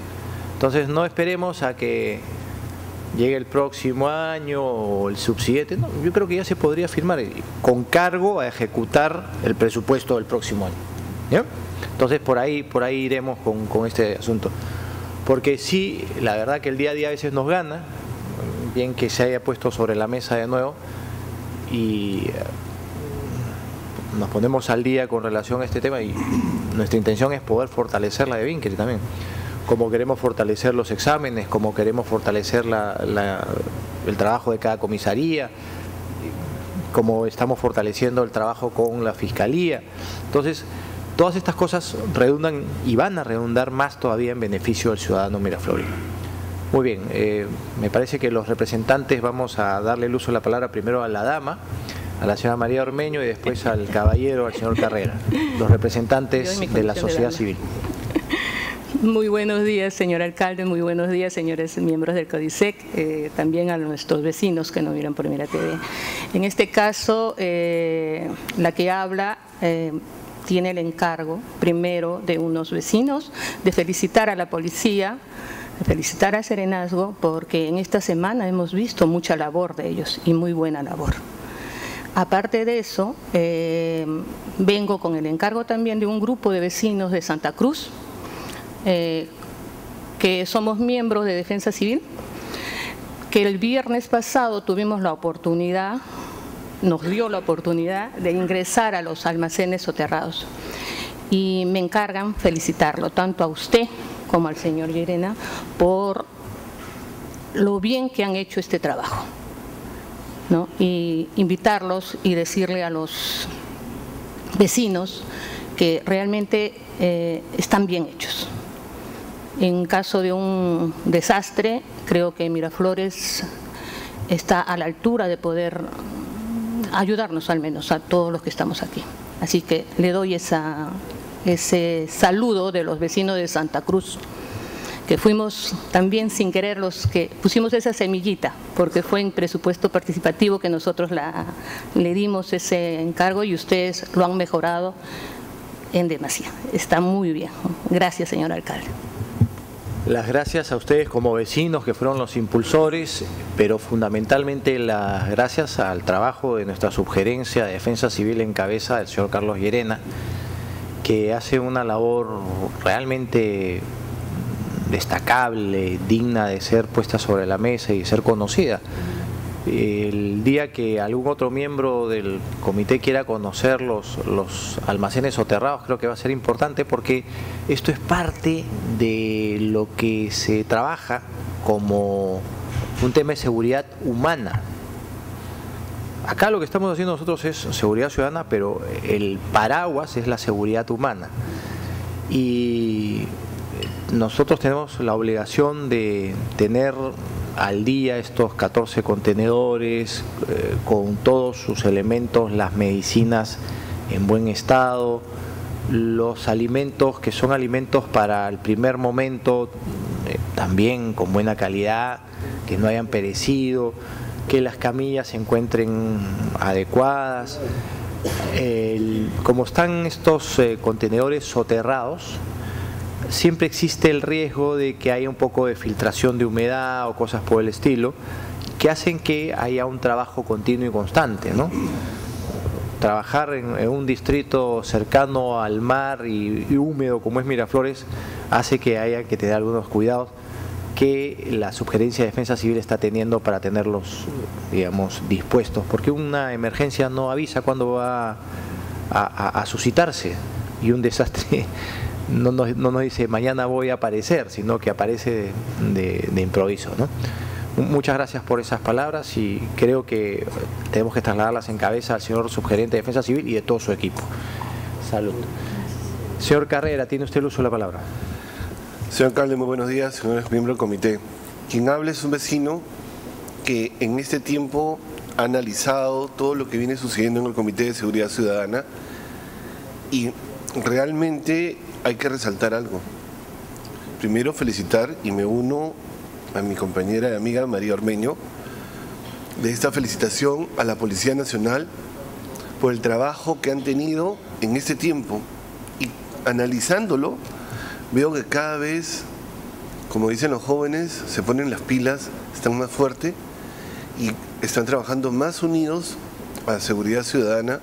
Entonces no esperemos a que llegue el próximo año o el subsiguiente. No, yo creo que ya se podría firmar con cargo a ejecutar el presupuesto del próximo año. Entonces por ahí, por ahí iremos con, con este asunto. Porque sí, la verdad que el día a día a veces nos gana, bien que se haya puesto sobre la mesa de nuevo y eh, nos ponemos al día con relación a este tema y nuestra intención es poder fortalecer la de Vincri también, como queremos fortalecer los exámenes, como queremos fortalecer el trabajo de cada comisaría, como estamos fortaleciendo el trabajo con la Fiscalía. Entonces, todas estas cosas redundan y van a redundar más todavía en beneficio del ciudadano miraflorino. Muy bien, eh, me parece que los representantes vamos a darle el uso de la palabra primero a la dama, a la señora María Ormeño y después al caballero, al señor Carrera, los representantes de la sociedad civil. [laughs] Muy buenos días, señor alcalde, muy buenos días, señores miembros del CODISEC, eh, también a nuestros vecinos que nos miran por Mira TV. En este caso, eh, la que habla tiene el encargo, primero, de unos vecinos, de felicitar a la policía, felicitar a Serenazgo porque en esta semana hemos visto mucha labor de ellos y muy buena labor. Aparte de eso, eh, vengo con el encargo también de un grupo de vecinos de Santa Cruz, eh, que somos miembros de Defensa Civil, que el viernes pasado tuvimos la oportunidad, nos dio la oportunidad de ingresar a los almacenes soterrados. Y me encargan felicitarlo, tanto a usted como al señor Llerena por lo bien que han hecho este trabajo. Y invitarlos y decirle a los vecinos que realmente eh, están bien hechos. En caso de un desastre, creo que Miraflores está a la altura de poder ayudarnos al menos a todos los que estamos aquí. Así que le doy ese saludo de los vecinos de Santa Cruz, que fuimos también sin querer los que pusimos esa semillita, porque fue en presupuesto participativo que nosotros le dimos ese encargo y ustedes lo han mejorado en demasía. Está muy bien. Gracias, señor alcalde. Las gracias a ustedes como vecinos que fueron los impulsores, pero fundamentalmente las gracias al trabajo de nuestra subgerencia de Defensa Civil en cabeza del señor Carlos Llerena, que hace una labor realmente destacable, digna de ser puesta sobre la mesa y ser conocida. El día que algún otro miembro del comité quiera conocer los, los almacenes soterrados, creo que va a ser importante porque esto es parte de lo que se trabaja como un tema de seguridad humana Acá lo que estamos haciendo nosotros es seguridad ciudadana, pero el paraguas es la seguridad humana. Y nosotros tenemos la obligación de tener al día estos 14 contenedores eh, con todos sus elementos, las medicinas en buen estado, los alimentos que son alimentos para el primer momento, eh, también con buena calidad, que no hayan perecido, que las camillas se encuentren adecuadas. como están estos eh, contenedores soterrados, siempre existe el riesgo de que haya un poco de filtración de humedad o cosas por el estilo, que hacen que haya un trabajo continuo y constante, ¿no? Trabajar en, un distrito cercano al mar y, húmedo como es Miraflores hace que haya que tener algunos cuidados que la Subgerencia de Defensa Civil está teniendo para tenerlos, digamos, dispuestos, porque una emergencia no avisa cuándo va a, suscitarse y un desastre no nos, no nos, dice mañana voy a aparecer, sino que aparece de, de, improviso. ¿no? Muchas gracias por esas palabras y creo que tenemos que trasladarlas en cabeza al señor subgerente de Defensa Civil y de todo su equipo. Salud. Señor Carrera, tiene usted el uso de la palabra. Señor alcalde, muy buenos días, señores miembros del comité. Quien habla es un vecino que en este tiempo ha analizado todo lo que viene sucediendo en el Comité de Seguridad Ciudadana y realmente hay que resaltar algo. Primero felicitar y me uno a mi compañera y amiga María Ormeño de esta felicitación a la Policía Nacional por el trabajo que han tenido en este tiempo y analizándolo veo que cada vez, como dicen los jóvenes, se ponen las pilas, están más fuertes y están trabajando más unidos a la seguridad ciudadana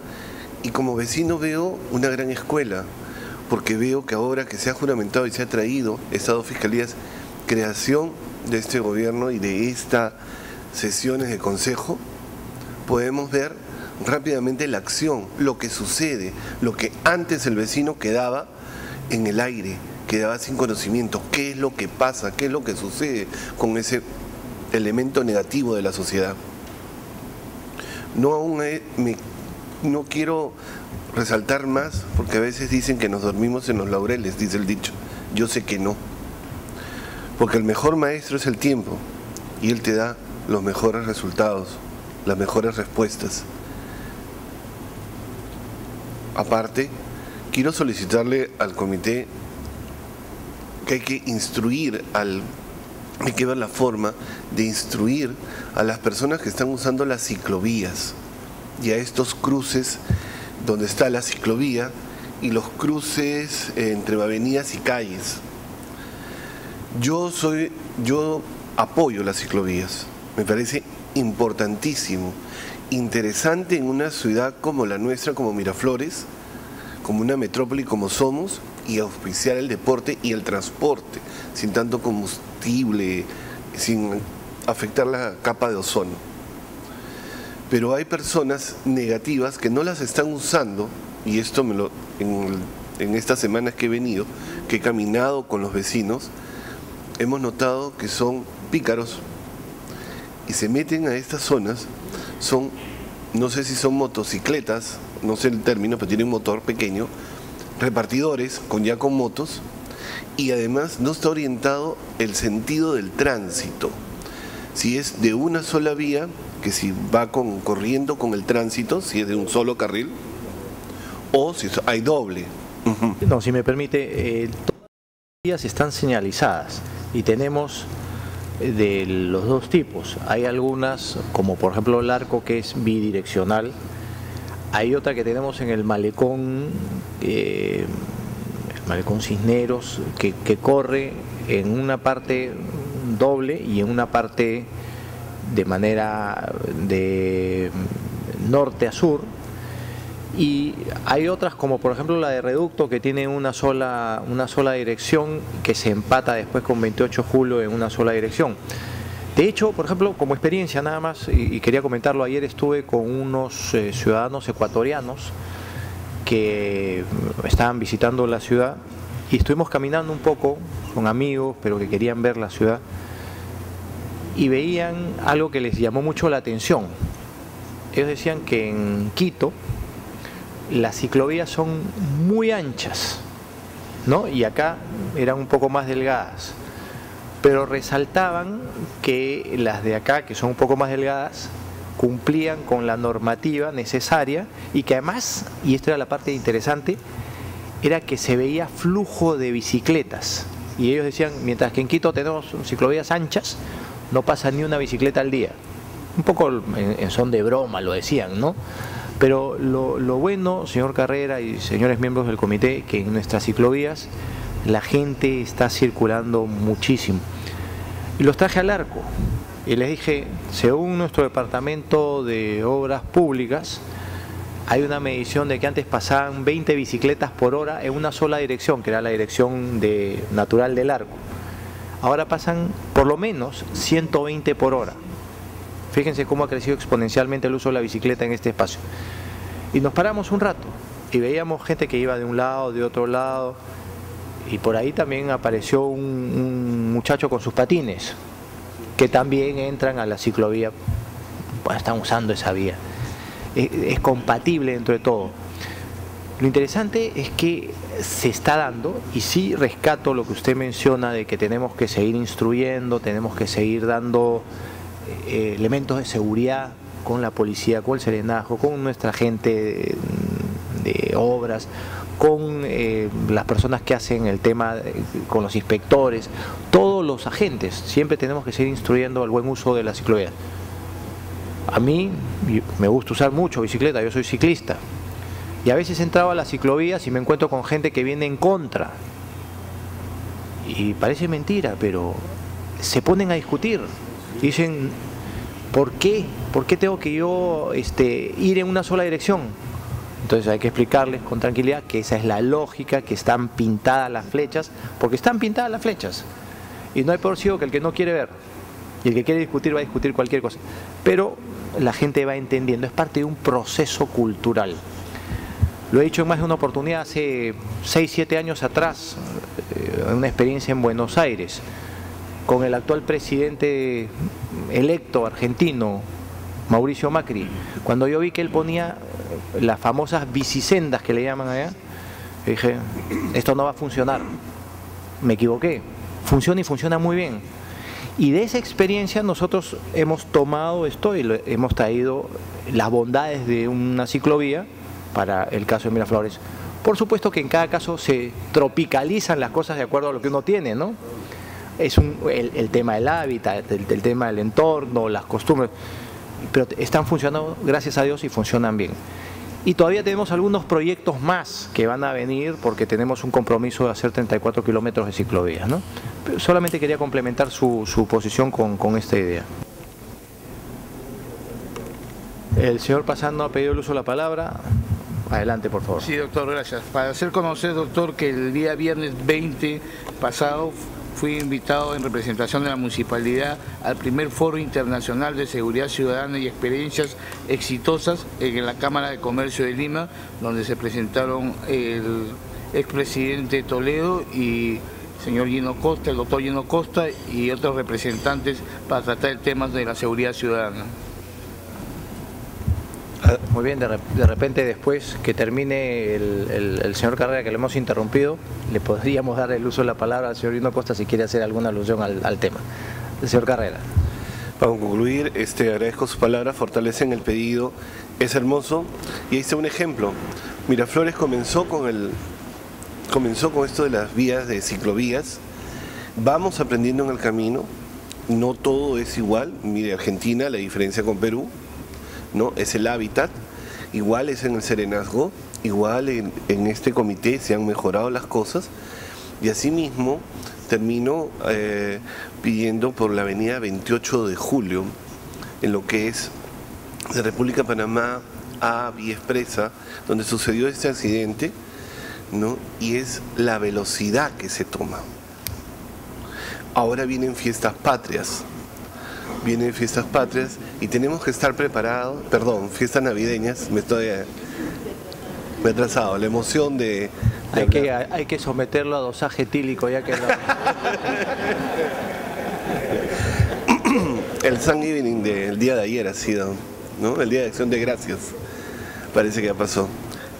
y como vecino veo una gran escuela, porque veo que ahora que se ha juramentado y se ha traído Estado Fiscalías, creación de este gobierno y de estas sesiones de consejo, podemos ver rápidamente la acción, lo que sucede, lo que antes el vecino quedaba en el aire, quedaba sin conocimiento, qué es lo que pasa, qué es lo que sucede con ese elemento negativo de la sociedad. No aún no quiero resaltar más porque a veces dicen que nos dormimos en los laureles, dice el dicho. Yo sé que no. Porque el mejor maestro es el tiempo y él te da los mejores resultados, las mejores respuestas. Aparte, quiero solicitarle al comité que hay que instruir al hay que ver la forma de instruir a las personas que están usando las ciclovías y a estos cruces donde está la ciclovía y los cruces entre avenidas y calles. Yo soy, yo apoyo las ciclovías, me parece importantísimo, interesante en una ciudad como la nuestra, como Miraflores, como una metrópoli como somos, y auspiciar el deporte y el transporte, sin tanto combustible, sin afectar la capa de ozono. Pero hay personas negativas que no las están usando, y esto me lo, en, en estas semanas que he venido, que he caminado con los vecinos, hemos notado que son pícaros y se meten a estas zonas, son, no sé si son motocicletas, no sé el término, pero tienen un motor pequeño, repartidores con ya con motos y además no está orientado el sentido del tránsito. Si es de una sola vía, que si va corriendo con el tránsito, si es de un solo carril, o si hay doble. No, si me permite, eh, todas las vías están señalizadas y tenemos eh, de los dos tipos. Hay algunas, como por ejemplo el arco que es bidireccional, hay otra que tenemos en el malecón, eh, el malecón Cisneros, que, corre en una parte doble y en una parte de manera de norte a sur. Y hay otras como por ejemplo la de Reducto que tiene una sola, una sola dirección que se empata después con 28 julio en una sola dirección. De hecho, por ejemplo, como experiencia nada más, y, quería comentarlo, ayer estuve con unos eh, ciudadanos ecuatorianos que estaban visitando la ciudad y estuvimos caminando un poco con amigos, pero que querían ver la ciudad y veían algo que les llamó mucho la atención. Ellos decían que en Quito las ciclovías son muy anchas, ¿no? Y acá eran un poco más delgadas pero resaltaban que las de acá, que son un poco más delgadas, cumplían con la normativa necesaria y que además, y esto era la parte interesante, era que se veía flujo de bicicletas. Y ellos decían, mientras que en Quito tenemos ciclovías anchas, no pasa ni una bicicleta al día. Un poco en, son de broma lo decían, ¿no? Pero lo, bueno, señor Carrera y señores miembros del comité, que en nuestras ciclovías la gente está circulando muchísimo. Y los traje al arco. Y les dije, según nuestro departamento de obras públicas, hay una medición de que antes pasaban 20 bicicletas por hora en una sola dirección, que era la dirección de, natural del arco. Ahora pasan por lo menos 120 por hora. Fíjense cómo ha crecido exponencialmente el uso de la bicicleta en este espacio. Y nos paramos un rato y veíamos gente que iba de un lado, de otro lado, y por ahí también apareció un, muchacho con sus patines, que también entran a la ciclovía, están usando esa vía. Es, compatible dentro de todo. Lo interesante es que se está dando, y sí rescato lo que usted menciona de que tenemos que seguir instruyendo, tenemos que seguir dando eh, elementos de seguridad con la policía, con el serenajo, con nuestra gente de obras, con eh, las personas que hacen el tema, con los inspectores, todos los agentes. Siempre tenemos que seguir instruyendo el buen uso de la ciclovía. A mí me gusta usar mucho bicicleta, yo soy ciclista. Y a veces entraba a las ciclovías y me encuentro con gente que viene en contra. Y parece mentira, pero se ponen a discutir. Dicen, ¿por qué? ¿Por qué tengo que yo este, ir en una sola dirección? Entonces hay que explicarles con tranquilidad que esa es la lógica, que están pintadas las flechas, porque están pintadas las flechas. Y no hay por ciego que el que no quiere ver. Y el que quiere discutir va a discutir cualquier cosa. Pero la gente va entendiendo, es parte de un proceso cultural. Lo he dicho en más de una oportunidad hace 6, 7 años atrás, en eh, una experiencia en Buenos Aires, con el actual presidente electo argentino, Mauricio Macri. Cuando yo vi que él ponía las famosas bicisendas que le llaman allá, dije, esto no va a funcionar. Me equivoqué. Funciona y funciona muy bien. Y de esa experiencia nosotros hemos tomado esto y hemos traído las bondades de una ciclovía para el caso de Miraflores. Por supuesto que en cada caso se tropicalizan las cosas de acuerdo a lo que uno tiene, ¿no? Es el, tema del hábitat, el tema del entorno, las costumbres, pero están funcionando, gracias a Dios, y funcionan bien. Y todavía tenemos algunos proyectos más que van a venir porque tenemos un compromiso de hacer 34 kilómetros de ciclovías. ¿no? solamente quería complementar su, su posición con, con, esta idea. El señor Pasando ha pedido el uso de la palabra. Adelante, por favor. Sí, doctor, gracias. Para hacer conocer, doctor, que el día viernes 20 pasado fui invitado en representación de la municipalidad al primer foro internacional de seguridad ciudadana y experiencias exitosas en la Cámara de Comercio de Lima, donde se presentaron el expresidente Toledo y señor Gino Costa, el doctor Gino Costa y otros representantes para tratar el tema de la seguridad ciudadana. Muy bien, de, repente después que termine el, señor Carrera, que le hemos interrumpido, le podríamos dar el uso de la palabra al señor Lino Costa si quiere hacer alguna alusión al, tema. El señor Carrera. Para concluir, este, agradezco su palabra, fortalecen el pedido, es hermoso y ahí está un ejemplo. Miraflores comenzó con, el, comenzó con esto de las vías de ciclovías, vamos aprendiendo en el camino, no todo es igual, mire Argentina, la diferencia con Perú, ¿no? Es el hábitat, igual es en el serenazgo, igual en, este comité se han mejorado las cosas y asimismo termino eh, pidiendo por la avenida 28 de julio, en lo que es de República Panamá a Vía Expresa, donde sucedió este accidente, ¿no? y es la velocidad que se toma. Ahora vienen fiestas patrias, vienen fiestas patrias y tenemos que estar preparados, perdón, fiestas navideñas, me estoy eh, me he atrasado, la emoción de... hay, que, hay que someterlo a dosaje etílico ya que... [coughs] el Thanksgiving del día de ayer ha sido, ¿no? El día de acción de gracias, parece que ya pasó.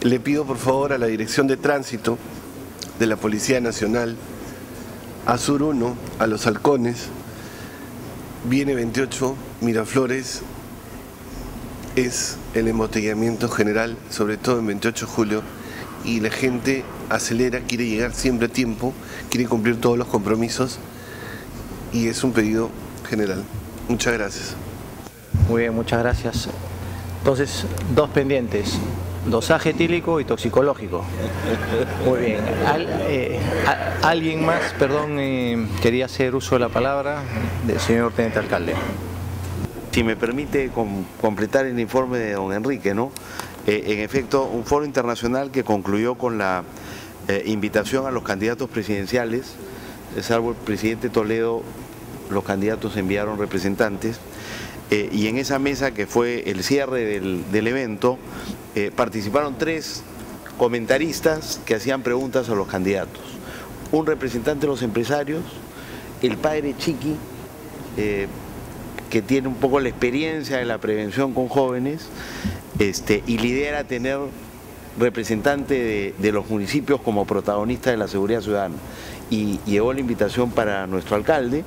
Le pido por favor a la Dirección de Tránsito de la Policía Nacional, a Sur 1, a los halcones, Viene 28, Miraflores es el embotellamiento general, sobre todo en 28 de julio, y la gente acelera, quiere llegar siempre a tiempo, quiere cumplir todos los compromisos y es un pedido general. Muchas gracias. Muy bien, muchas gracias. Entonces, dos pendientes, dosaje etílico y toxicológico. Muy bien. Eh, ¿Alguien más, perdón, eh, quería hacer uso de la palabra del señor Teniente Alcalde? Si me permite com- completar el informe de don Enrique, ¿no? Eh, en efecto, un foro internacional que concluyó con la invitación a los candidatos presidenciales, salvo el presidente Toledo, los candidatos enviaron representantes, eh, y en esa mesa que fue el cierre del, evento, eh, participaron tres comentaristas que hacían preguntas a los candidatos. Un representante de los empresarios, el padre Chiqui, eh, que tiene un poco la experiencia de la prevención con jóvenes, este, y la idea era tener representante de, de los municipios como protagonista de la seguridad ciudadana. Y llegó la invitación para nuestro alcalde,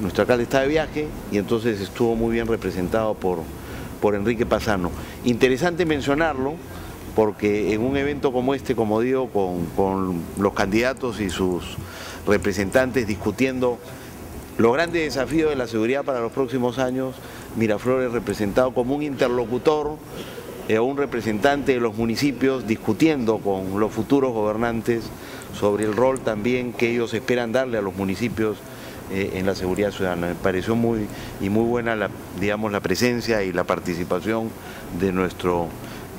nuestro alcalde está de viaje y entonces estuvo muy bien representado por, por Enrique Pasano. Interesante mencionarlo porque en un evento como este, como digo, con, con los candidatos y sus representantes discutiendo los grandes desafíos de la seguridad para los próximos años, Miraflores representado como un interlocutor eh, un representante de los municipios discutiendo con los futuros gobernantes sobre el rol también que ellos esperan darle a los municipios eh, en la seguridad ciudadana. Me pareció muy y muy buena la, digamos, la presencia y la participación de nuestro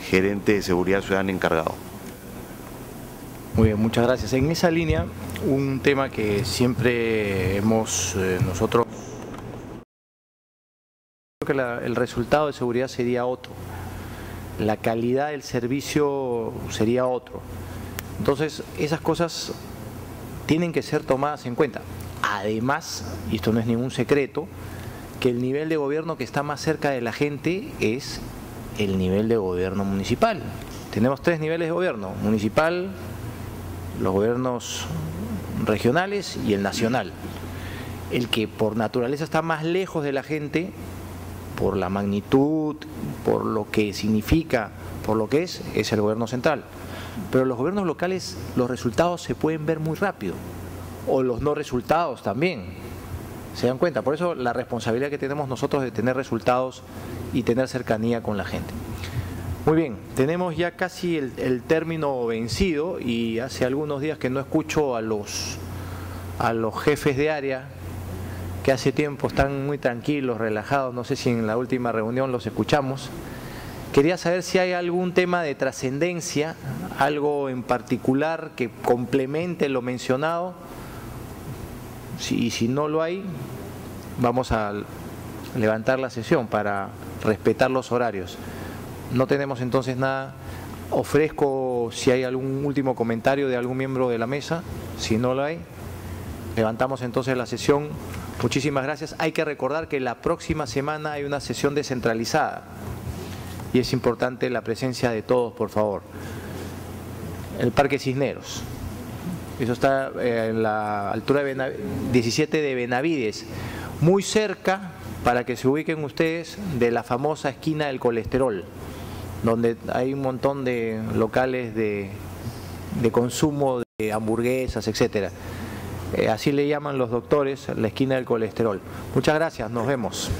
gerente de seguridad ciudadana encargado. Muy bien, muchas gracias. En esa línea, un tema que siempre hemos eh, nosotros... Creo que el resultado de seguridad sería otro. La calidad del servicio sería otro. Entonces, esas cosas tienen que ser tomadas en cuenta. Además, y esto no es ningún secreto, que el nivel de gobierno que está más cerca de la gente es el nivel de gobierno municipal. Tenemos tres niveles de gobierno, municipal, los gobiernos regionales y el nacional. El que por naturaleza está más lejos de la gente, por la magnitud, por lo que significa, por lo que es, es el gobierno central. Pero los gobiernos locales, los resultados se pueden ver muy rápido, o los no resultados también. ¿Se dan cuenta? Por eso la responsabilidad que tenemos nosotros de tener resultados y tener cercanía con la gente. Muy bien, tenemos ya casi el, término vencido y hace algunos días que no escucho a los, a los jefes de área que hace tiempo están muy tranquilos, relajados, no sé si en la última reunión los escuchamos. Quería saber si hay algún tema de trascendencia, algo en particular que complemente lo mencionado. Si, y si no lo hay, vamos a levantar la sesión para respetar los horarios. No tenemos entonces nada. Ofrezco si hay algún último comentario de algún miembro de la mesa. Si no lo hay, levantamos entonces la sesión. Muchísimas gracias. Hay que recordar que la próxima semana hay una sesión descentralizada y es importante la presencia de todos, por favor. El Parque Cisneros. Eso está eh, en la altura de Benav- 17 de Benavides, muy cerca, para que se ubiquen ustedes, de la famosa esquina del colesterol, donde hay un montón de locales de, de consumo de hamburguesas, etcétera. Eh, así le llaman los doctores la esquina del colesterol. Muchas gracias, nos vemos.